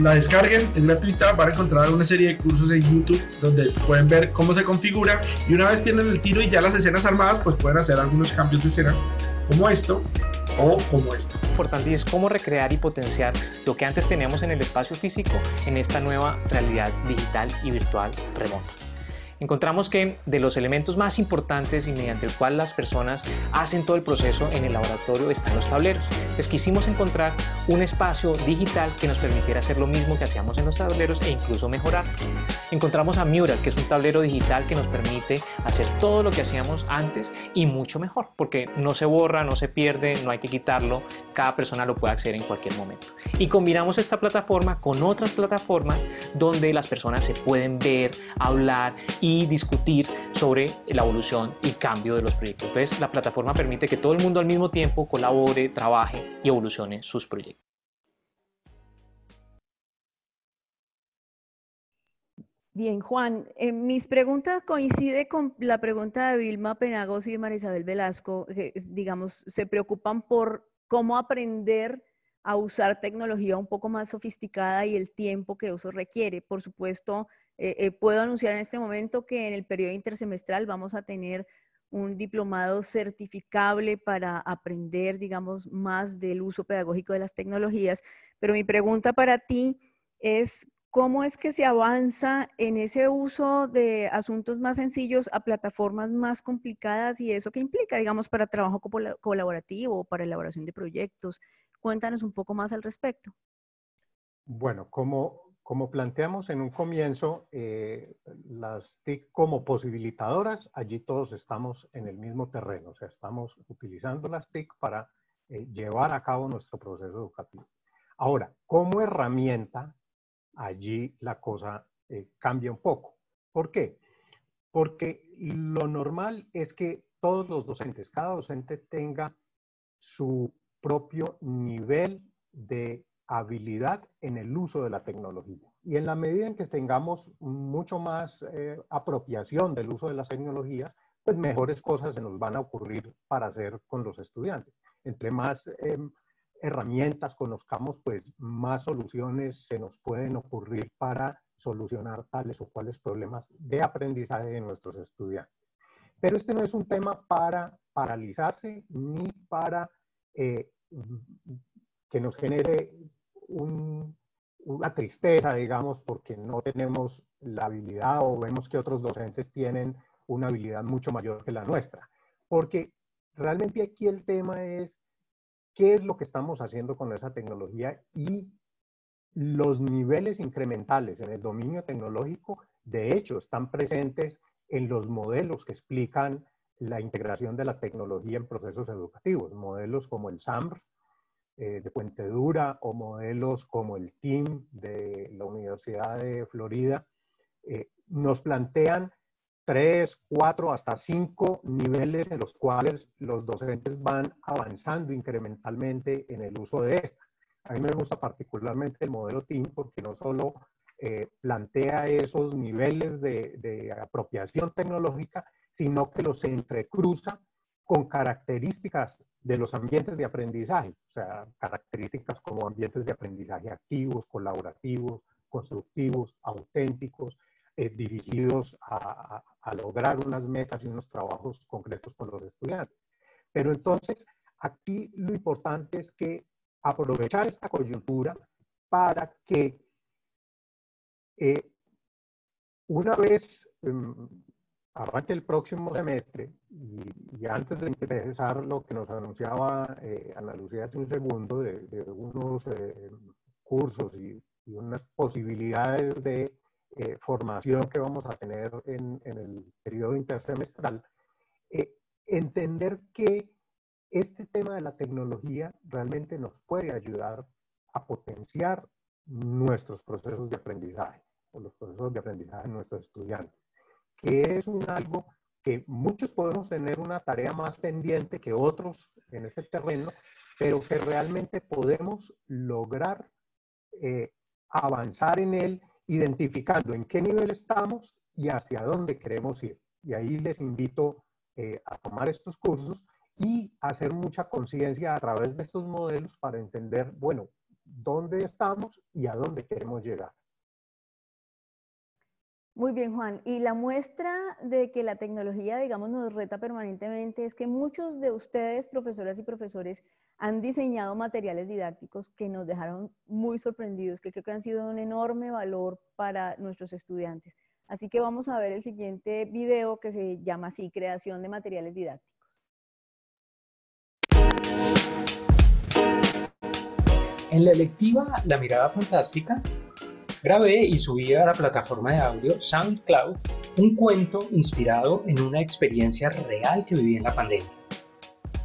la descarguen, es gratuita, van a encontrar una serie de cursos en YouTube donde pueden ver cómo se configura y una vez tienen el tiro y ya las escenas armadas, pues pueden hacer algunos cambios de escena como esto o como esto. Importante es cómo recrear y potenciar lo que antes teníamos en el espacio físico en esta nueva realidad digital y virtual remota encontramos que de los elementos más importantes y mediante el cual las personas hacen todo el proceso en el laboratorio están los tableros. Les quisimos encontrar un espacio digital que nos permitiera hacer lo mismo que hacíamos en los tableros e incluso mejorar. Encontramos a Mural, que es un tablero digital que nos permite hacer todo lo que hacíamos antes y mucho mejor, porque no se borra, no se pierde, no hay que quitarlo, cada persona lo puede acceder en cualquier momento. Y combinamos esta plataforma con otras plataformas donde las personas se pueden ver, hablar y y discutir sobre la evolución y cambio de los proyectos. Entonces, la plataforma permite que todo el mundo al mismo tiempo colabore, trabaje y evolucione sus proyectos. Bien, Juan, eh, mis preguntas coinciden con la pregunta de Vilma Penagos y de María Isabel Velasco, que digamos, se preocupan por cómo aprender a usar tecnología un poco más sofisticada y el tiempo que eso requiere. Por supuesto, eh, eh, puedo anunciar en este momento que en el periodo intersemestral vamos a tener un diplomado certificable para aprender, digamos, más del uso pedagógico de las tecnologías. Pero mi pregunta para ti es, ¿cómo es que se avanza en ese uso de asuntos más sencillos a plataformas más complicadas y eso que implica, digamos, para trabajo colaborativo o para elaboración de proyectos? Cuéntanos un poco más al respecto. Bueno, como, como planteamos en un comienzo, eh, las TIC como posibilitadoras, allí todos estamos en el mismo terreno, o sea, estamos utilizando las TIC para eh, llevar a cabo nuestro proceso educativo. Ahora, como herramienta, allí la cosa eh, cambia un poco. ¿Por qué? Porque lo normal es que todos los docentes, cada docente tenga su propio nivel de habilidad en el uso de la tecnología. Y en la medida en que tengamos mucho más eh, apropiación del uso de las tecnologías, pues mejores cosas se nos van a ocurrir para hacer con los estudiantes. Entre más em, herramientas conozcamos, pues más soluciones se nos pueden ocurrir para solucionar tales o cuales problemas de aprendizaje de nuestros estudiantes. Pero este no es un tema para paralizarse ni para eh, que nos genere una tristeza, digamos, porque no tenemos la habilidad o vemos que otros docentes tienen una habilidad mucho mayor que la nuestra. Porque realmente aquí el tema es qué es lo que estamos haciendo con esa tecnología y los niveles incrementales en el dominio tecnológico, de hecho, están presentes en los modelos que explican la integración de la tecnología en procesos educativos, modelos como el SAMR eh, de Puente Dura o modelos como el TIM de la Universidad de Florida, eh, nos plantean tres, cuatro, hasta cinco niveles en los cuales los docentes van avanzando incrementalmente en el uso de esta. A mí me gusta particularmente el modelo TIM porque no solo eh, plantea esos niveles de, apropiación tecnológica, sino que los entrecruza con características de los ambientes de aprendizaje, o sea, características como ambientes de aprendizaje activos, colaborativos, constructivos, auténticos, eh, dirigidos a, lograr unas metas y unos trabajos concretos con los estudiantes. Pero entonces, aquí lo importante es que aprovechar esta coyuntura para que eh, una vez um, arranque el próximo semestre y, antes de empezar lo que nos anunciaba eh, Ana Lucía hace un segundo de, de unos eh, cursos y, unas posibilidades de eh, formación que vamos a tener en, en el periodo intersemestral, entender que este tema de la tecnología realmente nos puede ayudar a potenciar nuestros procesos de aprendizaje o los procesos de aprendizaje de nuestros estudiantes, que es un algo que muchos podemos tener una tarea más pendiente que otros en ese terreno, pero que realmente podemos lograr eh, avanzar en él identificando en qué nivel estamos y hacia dónde queremos ir. Y ahí les invito eh, a tomar estos cursos y hacer mucha conciencia a través de estos modelos para entender, bueno, dónde estamos y a dónde queremos llegar. Muy bien, Juan. Y la muestra de que la tecnología, digamos, nos reta permanentemente es que muchos de ustedes, profesoras y profesores, han diseñado materiales didácticos que nos dejaron muy sorprendidos, que creo que han sido un enorme valor para nuestros estudiantes. Así que vamos a ver el siguiente video que se llama así, creación de materiales didácticos. En la electiva La Mirada Fantástica, grabé y subí a la plataforma de audio SoundCloud un cuento inspirado en una experiencia real que viví en la pandemia.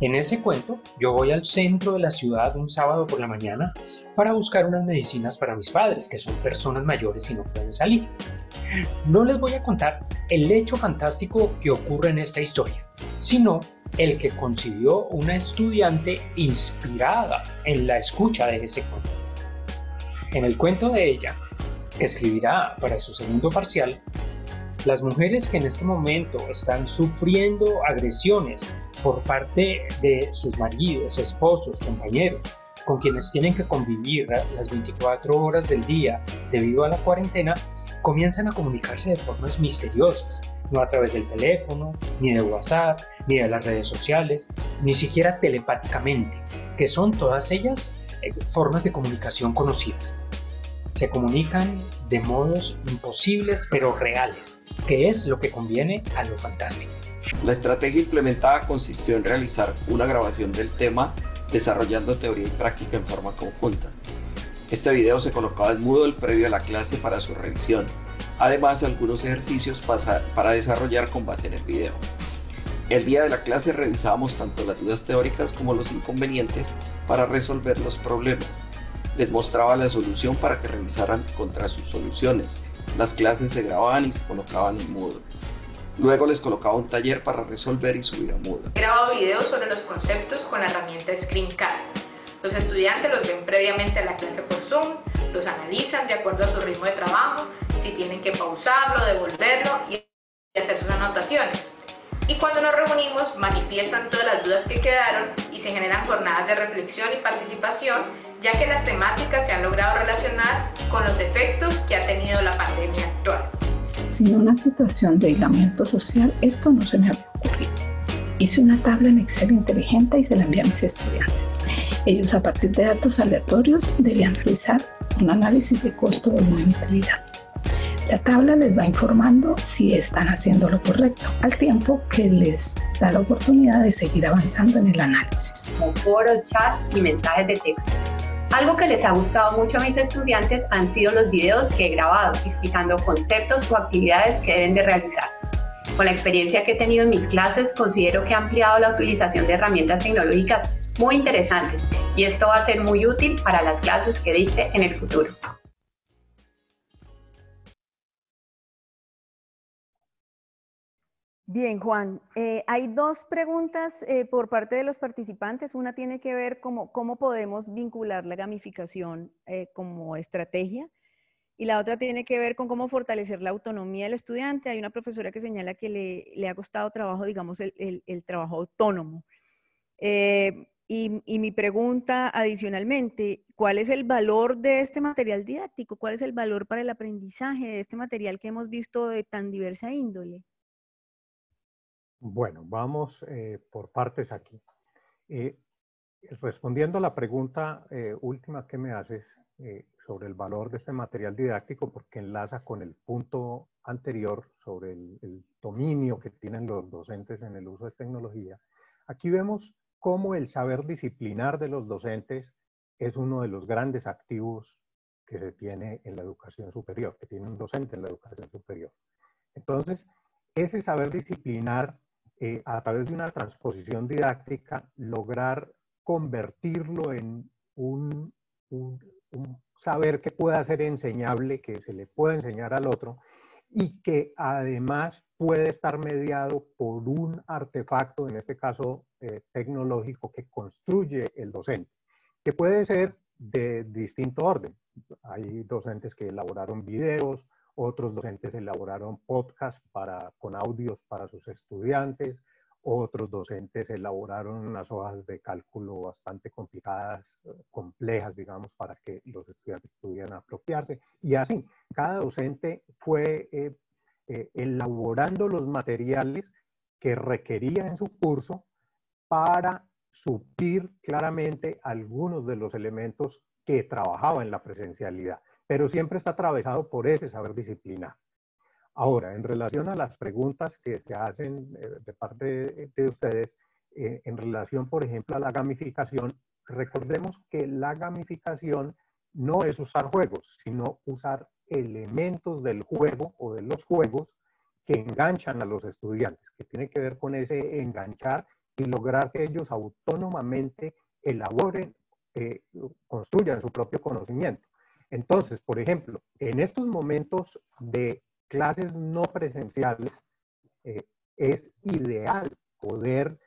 En ese cuento, yo voy al centro de la ciudad un sábado por la mañana para buscar unas medicinas para mis padres, que son personas mayores y no pueden salir. No les voy a contar el hecho fantástico que ocurre en esta historia, sino el que concibió una estudiante inspirada en la escucha de ese cuento. En el cuento de ella, que escribirá para su segundo parcial, las mujeres que en este momento están sufriendo agresiones por parte de sus maridos, esposos, compañeros, con quienes tienen que convivir las 24 horas del día debido a la cuarentena, comienzan a comunicarse de formas misteriosas, no a través del teléfono, ni de WhatsApp, ni de las redes sociales, ni siquiera telepáticamente, que son todas ellas eh, formas de comunicación conocidas. Se comunican de modos imposibles pero reales, que es lo que conviene a lo fantástico. La estrategia implementada consistió en realizar una grabación del tema desarrollando teoría y práctica en forma conjunta. Este video se colocaba en Moodle previo a la clase para su revisión, además algunos ejercicios para desarrollar con base en el video. El día de la clase revisábamos tanto las dudas teóricas como los inconvenientes para resolver los problemas. Les mostraba la solución para que revisaran contra sus soluciones. Las clases se grababan y se colocaban en Moodle. Luego les colocaba un taller para resolver y subir a Moodle. He grabado videos sobre los conceptos con la herramienta Screencast los estudiantes los ven previamente a la clase por Zoom, los analizan de acuerdo a su ritmo de trabajo, si tienen que pausarlo, devolverlo y hacer sus anotaciones. Y cuando nos reunimos manifiestan todas las dudas que quedaron y se generan jornadas de reflexión y participación, ya que las temáticas se han logrado relacionar con los efectos que ha tenido la pandemia actual. Sin una situación de aislamiento social, esto no se me había ocurrido. Hice una tabla en Excel inteligente y se la envié a mis estudiantes. Ellos a partir de datos aleatorios debían realizar un análisis de costo de utilidad. La tabla les va informando si están haciendo lo correcto, al tiempo que les da la oportunidad de seguir avanzando en el análisis. Como foros, chats y mensajes de texto. Algo que les ha gustado mucho a mis estudiantes han sido los videos que he grabado explicando conceptos o actividades que deben de realizar. Con la experiencia que he tenido en mis clases, considero que ha ampliado la utilización de herramientas tecnológicas muy interesantes y esto va a ser muy útil para las clases que dicte en el futuro. Bien, Juan, eh, hay dos preguntas eh, por parte de los participantes. Una tiene que ver con cómo podemos vincular la gamificación eh, como estrategia y la otra tiene que ver con cómo fortalecer la autonomía del estudiante. Hay una profesora que señala que le, ha costado trabajo, digamos, el, trabajo autónomo. Y, y, mi pregunta adicionalmente, ¿cuál es el valor de este material didáctico? ¿Cuál es el valor para el aprendizaje de este material que hemos visto de tan diversa índole? Bueno, vamos eh, por partes aquí. Eh, respondiendo a la pregunta eh, última que me haces sobre el valor de este material didáctico, porque enlaza con el punto anterior sobre el, dominio que tienen los docentes en el uso de tecnología, aquí vemos cómo el saber disciplinar de los docentes es uno de los grandes activos que se tiene en la educación superior, que tiene un docente en la educación superior. Entonces, ese saber disciplinar eh, a través de una transposición didáctica, lograr convertirlo en un, saber que pueda ser enseñable, que se le pueda enseñar al otro y que además puede estar mediado por un artefacto, en este caso eh, tecnológico, que construye el docente, que puede ser de distinto orden. Hay docentes que elaboraron videos, otros docentes elaboraron podcasts para, con audios para sus estudiantes, otros docentes elaboraron unas hojas de cálculo bastante complicadas, complejas, digamos, para que los estudiantes pudieran apropiarse. Y así, cada docente fue eh, eh, elaborando los materiales que requería en su curso para suplir claramente algunos de los elementos que trabajaba en la presencialidad pero siempre está atravesado por ese saber disciplinar. Ahora, en relación a las preguntas que se hacen eh, de parte de, ustedes, eh, en relación, por ejemplo, a la gamificación, recordemos que la gamificación no es usar juegos, sino usar elementos del juego o de los juegos que enganchan a los estudiantes, que tiene que ver con ese enganchar y lograr que ellos autónomamente elaboren, eh, construyan su propio conocimiento. Entonces, por ejemplo, en estos momentos de clases no presenciales, eh, es ideal poder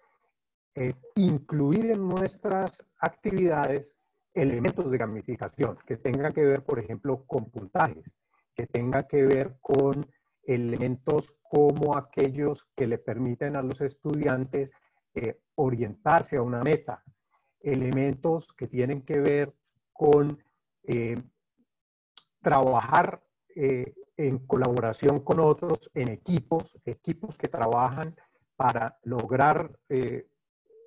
eh, incluir en nuestras actividades elementos de gamificación que tengan que ver, por ejemplo, con puntajes, que tengan que ver con elementos como aquellos que le permiten a los estudiantes eh, orientarse a una meta, elementos que tienen que ver con trabajar eh, en colaboración con otros, en equipos, equipos que trabajan para lograr eh,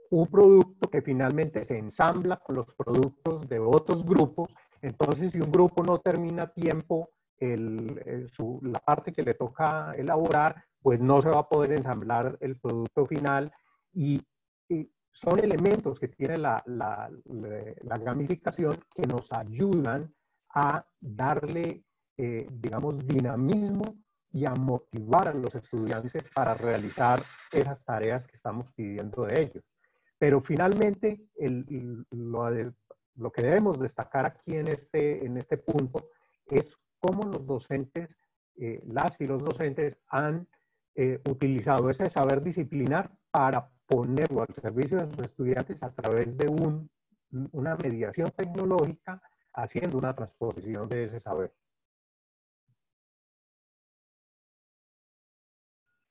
un producto que finalmente se ensambla con los productos de otros grupos. Entonces, si un grupo no termina a tiempo la parte que le toca elaborar, pues no se va a poder ensamblar el producto final y, son elementos que tiene la, la gamificación que nos ayudan a darle, eh, digamos, dinamismo y a motivar a los estudiantes para realizar esas tareas que estamos pidiendo de ellos. Pero finalmente, el, lo, que debemos destacar aquí en este, en este punto es cómo los docentes, eh, las y los docentes han eh, utilizado ese saber disciplinar para ponerlo al servicio de sus estudiantes a través de un, una mediación tecnológica haciendo una transposición de ese saber.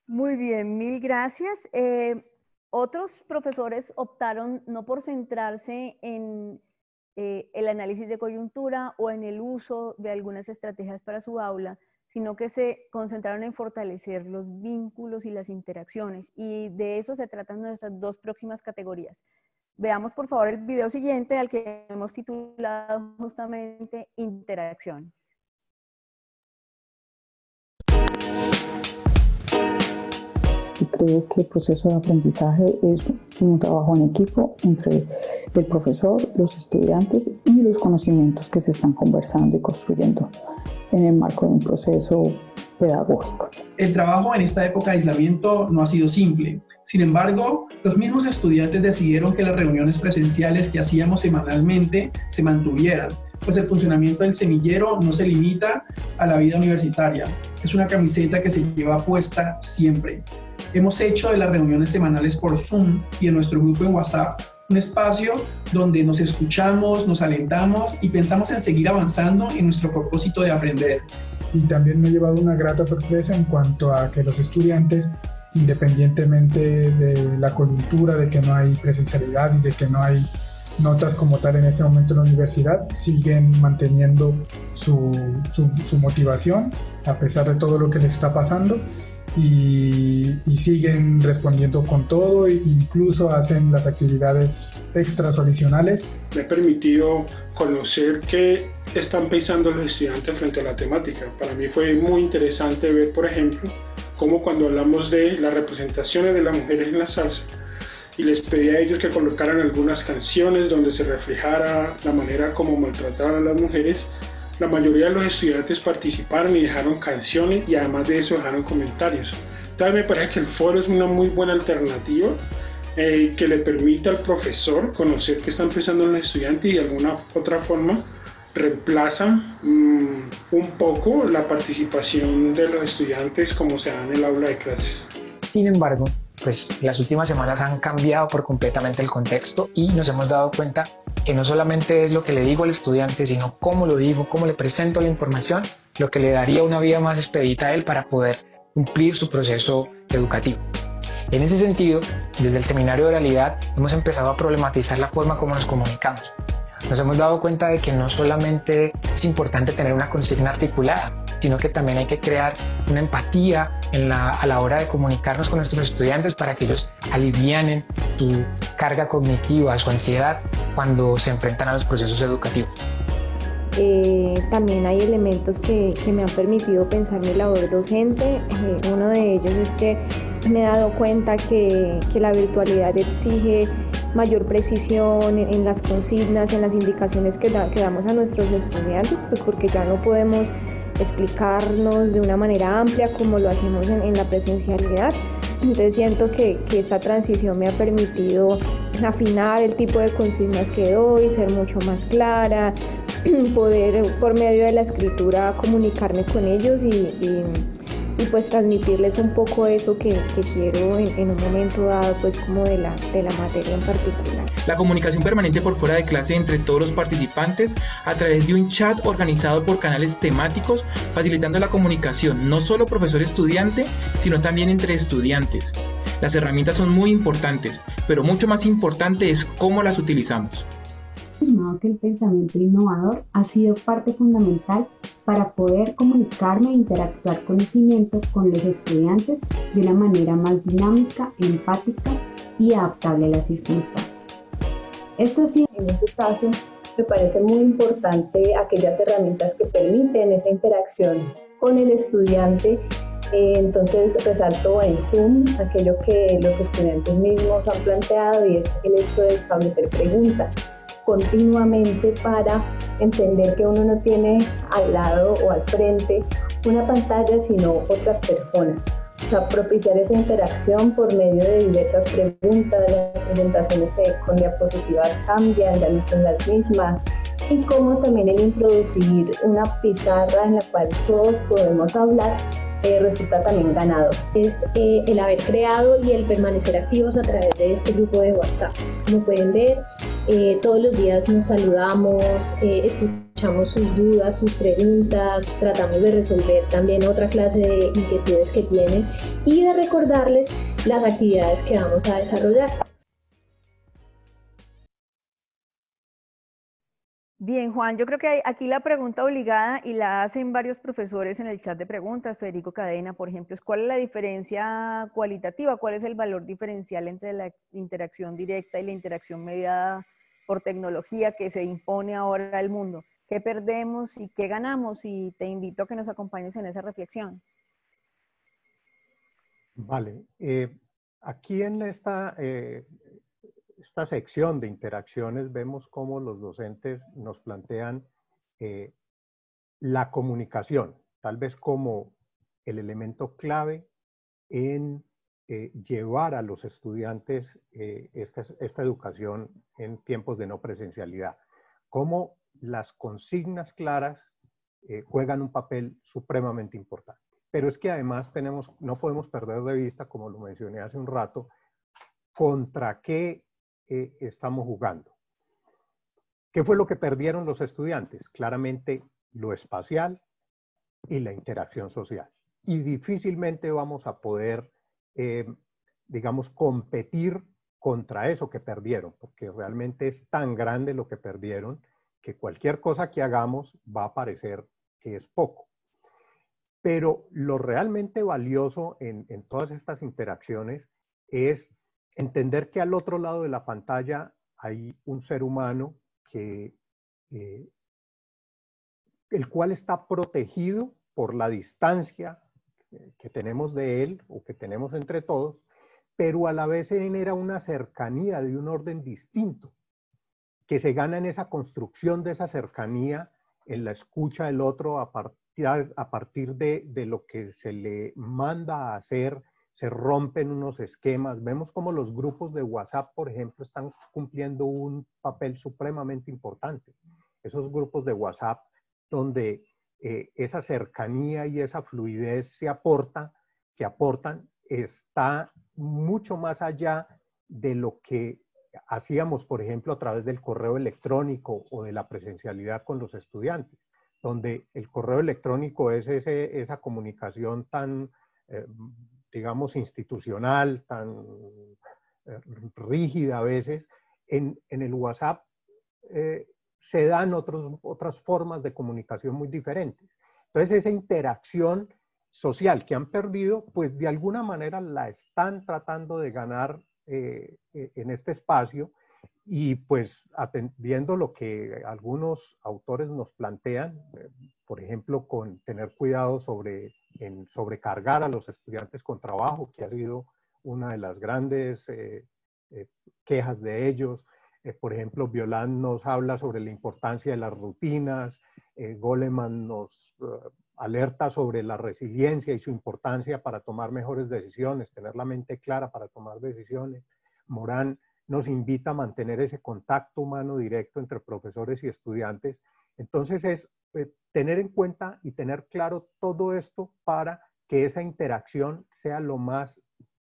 Muy bien, mil gracias. Eh, otros profesores optaron no por centrarse en eh, el análisis de coyuntura o en el uso de algunas estrategias para su aula, sino que se concentraron en fortalecer los vínculos y las interacciones. Y de eso se tratan nuestras dos próximas categorías. Veamos por favor el video siguiente al que hemos titulado justamente Interacciones. creo que el proceso de aprendizaje es un trabajo en equipo entre el profesor, los estudiantes y los conocimientos que se están conversando y construyendo en el marco de un proceso pedagógico. El trabajo en esta época de aislamiento no ha sido simple. Sin embargo, los mismos estudiantes decidieron que las reuniones presenciales que hacíamos semanalmente se mantuvieran, pues el funcionamiento del semillero no se limita a la vida universitaria. Es una camiseta que se lleva puesta siempre. Hemos hecho de las reuniones semanales por Zoom y en nuestro grupo en WhatsApp un espacio donde nos escuchamos, nos alentamos y pensamos en seguir avanzando en nuestro propósito de aprender. Y también me ha llevado una grata sorpresa en cuanto a que los estudiantes, independientemente de la coyuntura, de que no hay presencialidad y de que no hay notas como tal en este momento en la universidad, siguen manteniendo su, su, su motivación a pesar de todo lo que les está pasando y, siguen respondiendo con todo e incluso hacen las actividades extras adicionales. Me ha permitido conocer qué están pensando los estudiantes frente a la temática. Para mí fue muy interesante ver, por ejemplo, cómo cuando hablamos de las representaciones de las mujeres en la salsa, y les pedí a ellos que colocaran algunas canciones donde se reflejara la manera como maltrataban a las mujeres, la mayoría de los estudiantes participaron y dejaron canciones y además de eso dejaron comentarios. Entonces me parece que el foro es una muy buena alternativa eh, que le permite al profesor conocer qué están pensando los estudiantes y de alguna otra forma reemplaza mm, un poco la participación de los estudiantes como se da en el aula de clases. Sin embargo, pues las últimas semanas han cambiado por completamente el contexto y nos hemos dado cuenta que no solamente es lo que le digo al estudiante, sino cómo lo digo, cómo le presento la información, lo que le daría una vía más expedita a él para poder cumplir su proceso educativo. En ese sentido, desde el seminario de realidad hemos empezado a problematizar la forma como nos comunicamos. Nos hemos dado cuenta de que no solamente es importante tener una consigna articulada, sino que también hay que crear una empatía a la hora de comunicarnos con nuestros estudiantes para que ellos alivianen su carga cognitiva, su ansiedad cuando se enfrentan a los procesos educativos. Eh, también hay elementos que, me han permitido pensar mi labor docente. Eh, uno de ellos es que me he dado cuenta que, la virtualidad exige mayor precisión en, las consignas, en las indicaciones que, que damos a nuestros estudiantes, pues porque ya no podemos explicarnos de una manera amplia como lo hacemos en, la presencialidad. Entonces siento que, que, esta transición me ha permitido afinar el tipo de consignas que doy, ser mucho más clara, poder por medio de la escritura comunicarme con ellos y y pues transmitirles un poco eso que, quiero en, un momento dado, pues como de la, de la materia en particular. La comunicación permanente por fuera de clase entre todos los participantes a través de un chat organizado por canales temáticos, facilitando la comunicación no solo profesor-estudiante, sino también entre estudiantes. Las herramientas son muy importantes, pero mucho más importante es cómo las utilizamos que el pensamiento innovador ha sido parte fundamental para poder comunicarme e interactuar conocimiento con los estudiantes de una manera más dinámica, empática y adaptable a las circunstancias. Esto sí, en este caso, me parece muy importante aquellas herramientas que permiten esa interacción con el estudiante. Eh, entonces resalto en Zoom aquello que los estudiantes mismos han planteado y es el hecho de establecer preguntas continuamente para entender que uno no tiene al lado o al frente una pantalla, sino otras personas. O sea, propiciar esa interacción por medio de diversas preguntas, las presentaciones con diapositivas cambian, ya no son las mismas, y como también el introducir una pizarra en la cual todos podemos hablar eh, resulta también ganado. Es eh, el haber creado y el permanecer activos a través de este grupo de WhatsApp. Como pueden ver, eh, todos los días nos saludamos, escuchamos escuchamos sus dudas, sus preguntas, tratamos de resolver también otra clase de inquietudes que tienen y de recordarles las actividades que vamos a desarrollar. Bien, Juan, yo creo que aquí la pregunta obligada y la hacen varios profesores en el chat de preguntas, Federico Cadena, por ejemplo, es cuál es la diferencia cualitativa, cuál es el valor diferencial entre la interacción directa y la interacción mediada por tecnología que se impone ahora al mundo. ¿Qué perdemos y qué ganamos? Y te invito a que nos acompañes en esa reflexión. Vale. Eh, aquí en esta eh, esta sección de interacciones vemos cómo los docentes nos plantean eh, la comunicación, tal vez como el elemento clave en eh, llevar a los estudiantes eh, esta, esta, educación en tiempos de no presencialidad. Cómo las consignas claras juegan un papel supremamente importante. Pero es que además tenemos, no podemos perder de vista, como lo mencioné hace un rato, contra qué estamos jugando. ¿Qué fue lo que perdieron los estudiantes? Claramente lo espacial y la interacción social. Y difícilmente vamos a poder, eh, digamos, competir contra eso que perdieron, porque realmente es tan grande lo que perdieron que cualquier cosa que hagamos va a parecer que es poco. Pero lo realmente valioso en, en todas estas interacciones es entender que al otro lado de la pantalla hay un ser humano que, eh, el cual está protegido por la distancia que tenemos de él o que tenemos entre todos, pero a la vez genera una cercanía de un orden distinto, que se gana en esa construcción de esa cercanía, en la escucha del otro a partir, a partir de, de lo que se le manda a hacer, se rompen unos esquemas. Vemos como los grupos de WhatsApp, por ejemplo, están cumpliendo un papel supremamente importante. Esos grupos de WhatsApp donde eh, esa cercanía y esa fluidez se aporta, que aportan, está mucho más allá de lo que hacíamos, por ejemplo, a través del correo electrónico o de la presencialidad con los estudiantes, donde el correo electrónico es esa comunicación tan eh, digamos, institucional, tan eh, rígida a veces, en, el WhatsApp eh, se dan otras formas de comunicación muy diferentes. Entonces, esa interacción social que han perdido, pues de alguna manera la están tratando de ganar eh, en este espacio y pues atendiendo lo que algunos autores nos plantean, por ejemplo, con tener cuidado sobre en sobrecargar a los estudiantes con trabajo, que ha sido una de las grandes eh, eh, quejas de ellos. Eh, por ejemplo, Violán nos habla sobre la importancia de las rutinas, Goleman nos alerta sobre la resiliencia y su importancia para tomar mejores decisiones, tener la mente clara para tomar decisiones. Morán nos invita a mantener ese contacto humano directo entre profesores y estudiantes. Entonces es eh, tener en cuenta y tener claro todo esto para que esa interacción sea lo más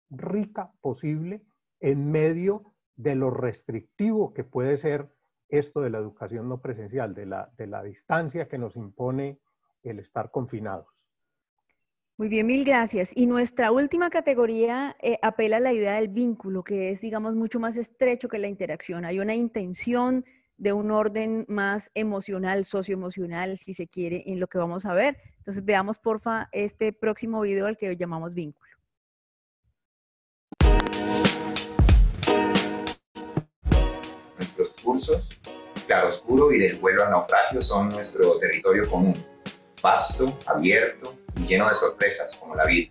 rica posible en medio de lo restrictivo que puede ser esto de la educación no presencial, de la, de la distancia que nos impone el estar confinados. Muy bien, mil gracias. Y nuestra última categoría eh, apela a la idea del vínculo, que es, digamos, mucho más estrecho que la interacción. Hay una intención de un orden más emocional, socioemocional, si se quiere, en lo que vamos a ver. Entonces veamos, porfa, este próximo video al que llamamos vínculo. Nuestros cursos, claroscuro y del vuelo a naufragio son nuestro territorio común, vasto, abierto y lleno de sorpresas, como la vida.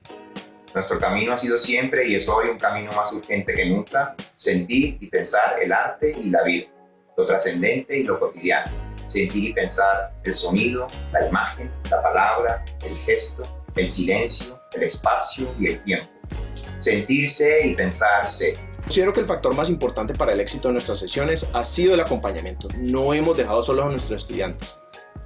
Nuestro camino ha sido siempre y es hoy un camino más urgente que nunca, sentir y pensar el arte y la vida lo trascendente y lo cotidiano, sentir y pensar el sonido, la imagen, la palabra, el gesto, el silencio, el espacio y el tiempo. Sentirse y pensarse. Considero que el factor más importante para el éxito de nuestras sesiones ha sido el acompañamiento. No hemos dejado solos a nuestros estudiantes.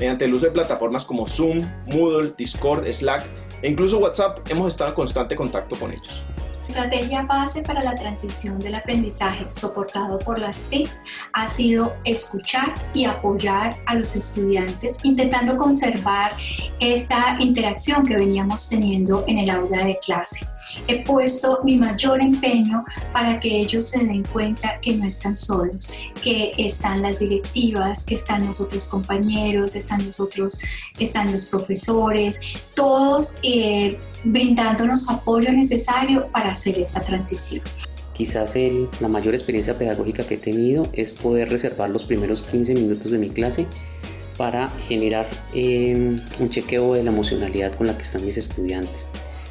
Mediante el uso de plataformas como Zoom, Moodle, Discord, Slack e incluso WhatsApp hemos estado en constante contacto con ellos. Estrategia base para la transición del aprendizaje soportado por las TICs ha sido escuchar y apoyar a los estudiantes, intentando conservar esta interacción que veníamos teniendo en el aula de clase. He puesto mi mayor empeño para que ellos se den cuenta que no están solos, que están las directivas, que están los otros compañeros, están los otros, están los profesores, todos eh, brindándonos apoyo necesario para hacer esta transición. Quizás el, la mayor experiencia pedagógica que he tenido es poder reservar los primeros 15 minutos de mi clase para generar eh, un chequeo de la emocionalidad con la que están mis estudiantes,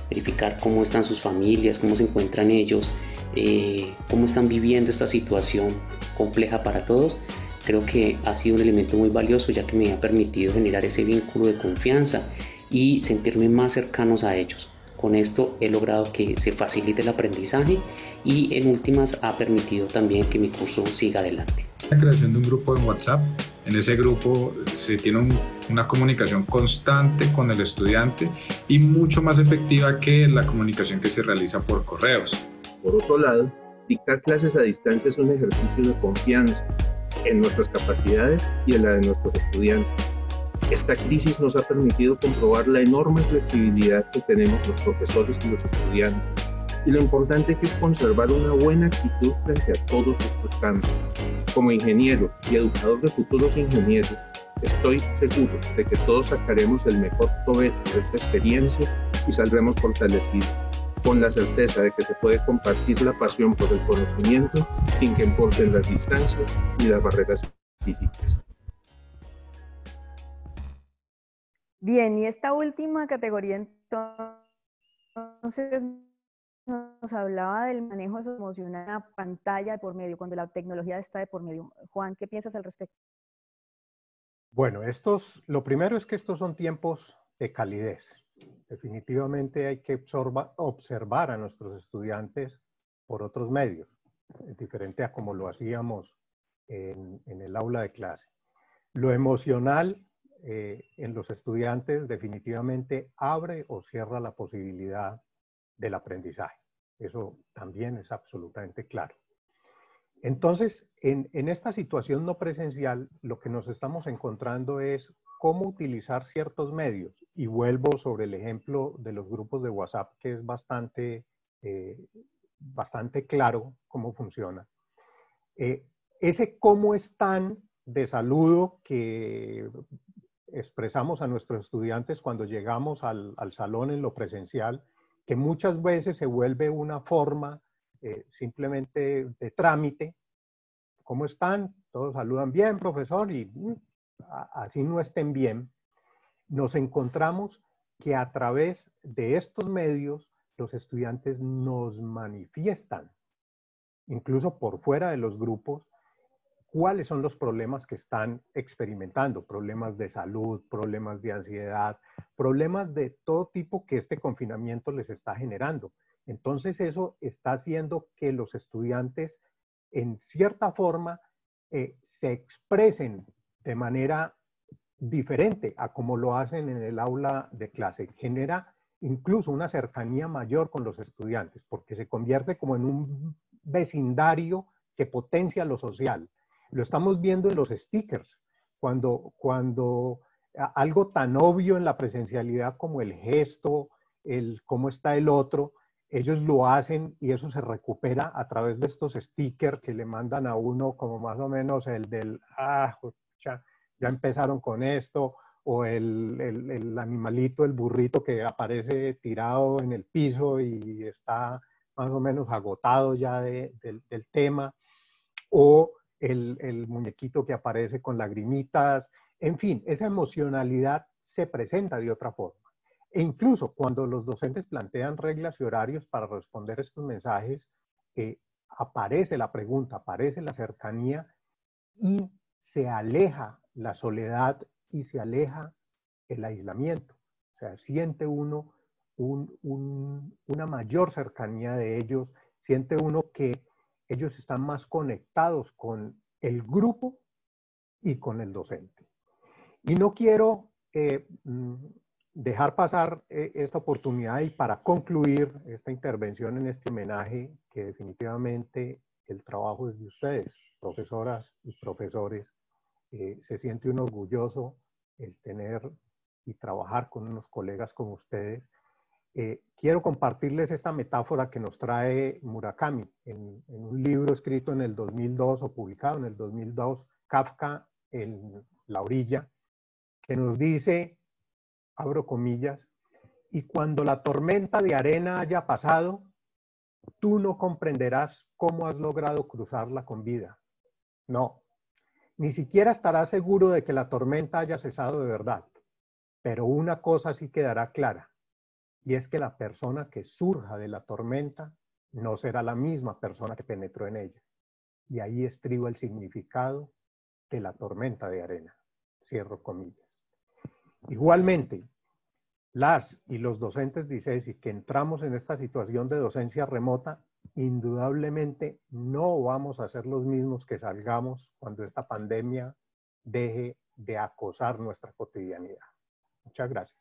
verificar cómo están sus familias, cómo se encuentran ellos, eh, cómo están viviendo esta situación compleja para todos. Creo que ha sido un elemento muy valioso ya que me ha permitido generar ese vínculo de confianza y sentirme más cercanos a ellos. Con esto he logrado que se facilite el aprendizaje y en últimas ha permitido también que mi curso siga adelante. La creación de un grupo en WhatsApp. En ese grupo se tiene una comunicación constante con el estudiante y mucho más efectiva que la comunicación que se realiza por correos. Por otro lado, dictar clases a distancia es un ejercicio de confianza en nuestras capacidades y en la de nuestros estudiantes esta crisis nos ha permitido comprobar la enorme flexibilidad que tenemos los profesores y los estudiantes y lo importante que es conservar una buena actitud frente a todos estos cambios. Como ingeniero y educador de futuros ingenieros, estoy seguro de que todos sacaremos el mejor provecho de esta experiencia y saldremos fortalecidos, con la certeza de que se puede compartir la pasión por el conocimiento sin que importen las distancias ni las barreras físicas. Bien, y esta última categoría entonces nos hablaba del manejo emocional en la pantalla de por medio, cuando la tecnología está de por medio. Juan, ¿qué piensas al respecto? Bueno, estos, lo primero es que estos son tiempos de calidez. Definitivamente hay que observar a nuestros estudiantes por otros medios, diferente a como lo hacíamos en, en el aula de clase. Lo emocional eh, en los estudiantes definitivamente abre o cierra la posibilidad del aprendizaje. Eso también es absolutamente claro. Entonces, en, esta situación no presencial, lo que nos estamos encontrando es cómo utilizar ciertos medios. Y vuelvo sobre el ejemplo de los grupos de WhatsApp, que es bastante, eh, bastante claro cómo funciona. Eh, ese cómo están de saludo que expresamos a nuestros estudiantes cuando llegamos al, salón en lo presencial, que muchas veces se vuelve una forma eh, simplemente de trámite. ¿Cómo están? Todos saludan bien, profesor, y mm, así no estén bien. Nos encontramos que a través de estos medios los estudiantes nos manifiestan, incluso por fuera de los grupos, cuáles son los problemas que están experimentando, problemas de salud, problemas de ansiedad, problemas de todo tipo que este confinamiento les está generando. Entonces eso está haciendo que los estudiantes en cierta forma eh, se expresen de manera diferente a como lo hacen en el aula de clase. Genera incluso una cercanía mayor con los estudiantes porque se convierte como en un vecindario que potencia lo social lo estamos viendo en los stickers, cuando, cuando algo tan obvio en la presencialidad como el gesto, el cómo está el otro, ellos lo hacen y eso se recupera a través de estos stickers que le mandan a uno como más o menos el del, ah, ya, empezaron con esto, o el, el, animalito, el burrito que aparece tirado en el piso y está más o menos agotado ya del, del tema, o el, muñequito que aparece con lagrimitas, en fin, esa emocionalidad se presenta de otra forma. E incluso cuando los docentes plantean reglas y horarios para responder estos mensajes, eh, aparece la pregunta, aparece la cercanía y se aleja la soledad y se aleja el aislamiento. O sea, siente uno una mayor cercanía de ellos, siente uno que ellos están más conectados con el grupo y con el docente. Y no quiero eh, mm, dejar pasar eh, esta oportunidad y para concluir esta intervención en este homenaje, que definitivamente el trabajo es de ustedes, profesoras y profesores. Eh, se siente un orgulloso el tener y trabajar con unos colegas como ustedes. Eh, quiero compartirles esta metáfora que nos trae Murakami en, en, un libro escrito en el 2002 o publicado en el 2002, Kafka en la orilla, que nos dice abro comillas, y cuando la tormenta de arena haya pasado, tú no comprenderás cómo has logrado cruzarla con vida. No, ni siquiera estarás seguro de que la tormenta haya cesado de verdad. Pero una cosa sí quedará clara, y es que la persona que surja de la tormenta no será la misma persona que penetró en ella. Y ahí estriba el significado de la tormenta de arena. Cierro comillas. Igualmente, las y los docentes de ICESI que entramos en esta situación de docencia remota, indudablemente no vamos a ser los mismos que salgamos cuando esta pandemia deje de acosar nuestra cotidianidad. Muchas gracias.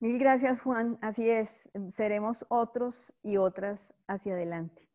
Mil gracias, Juan. Así es, seremos otros y otras hacia adelante.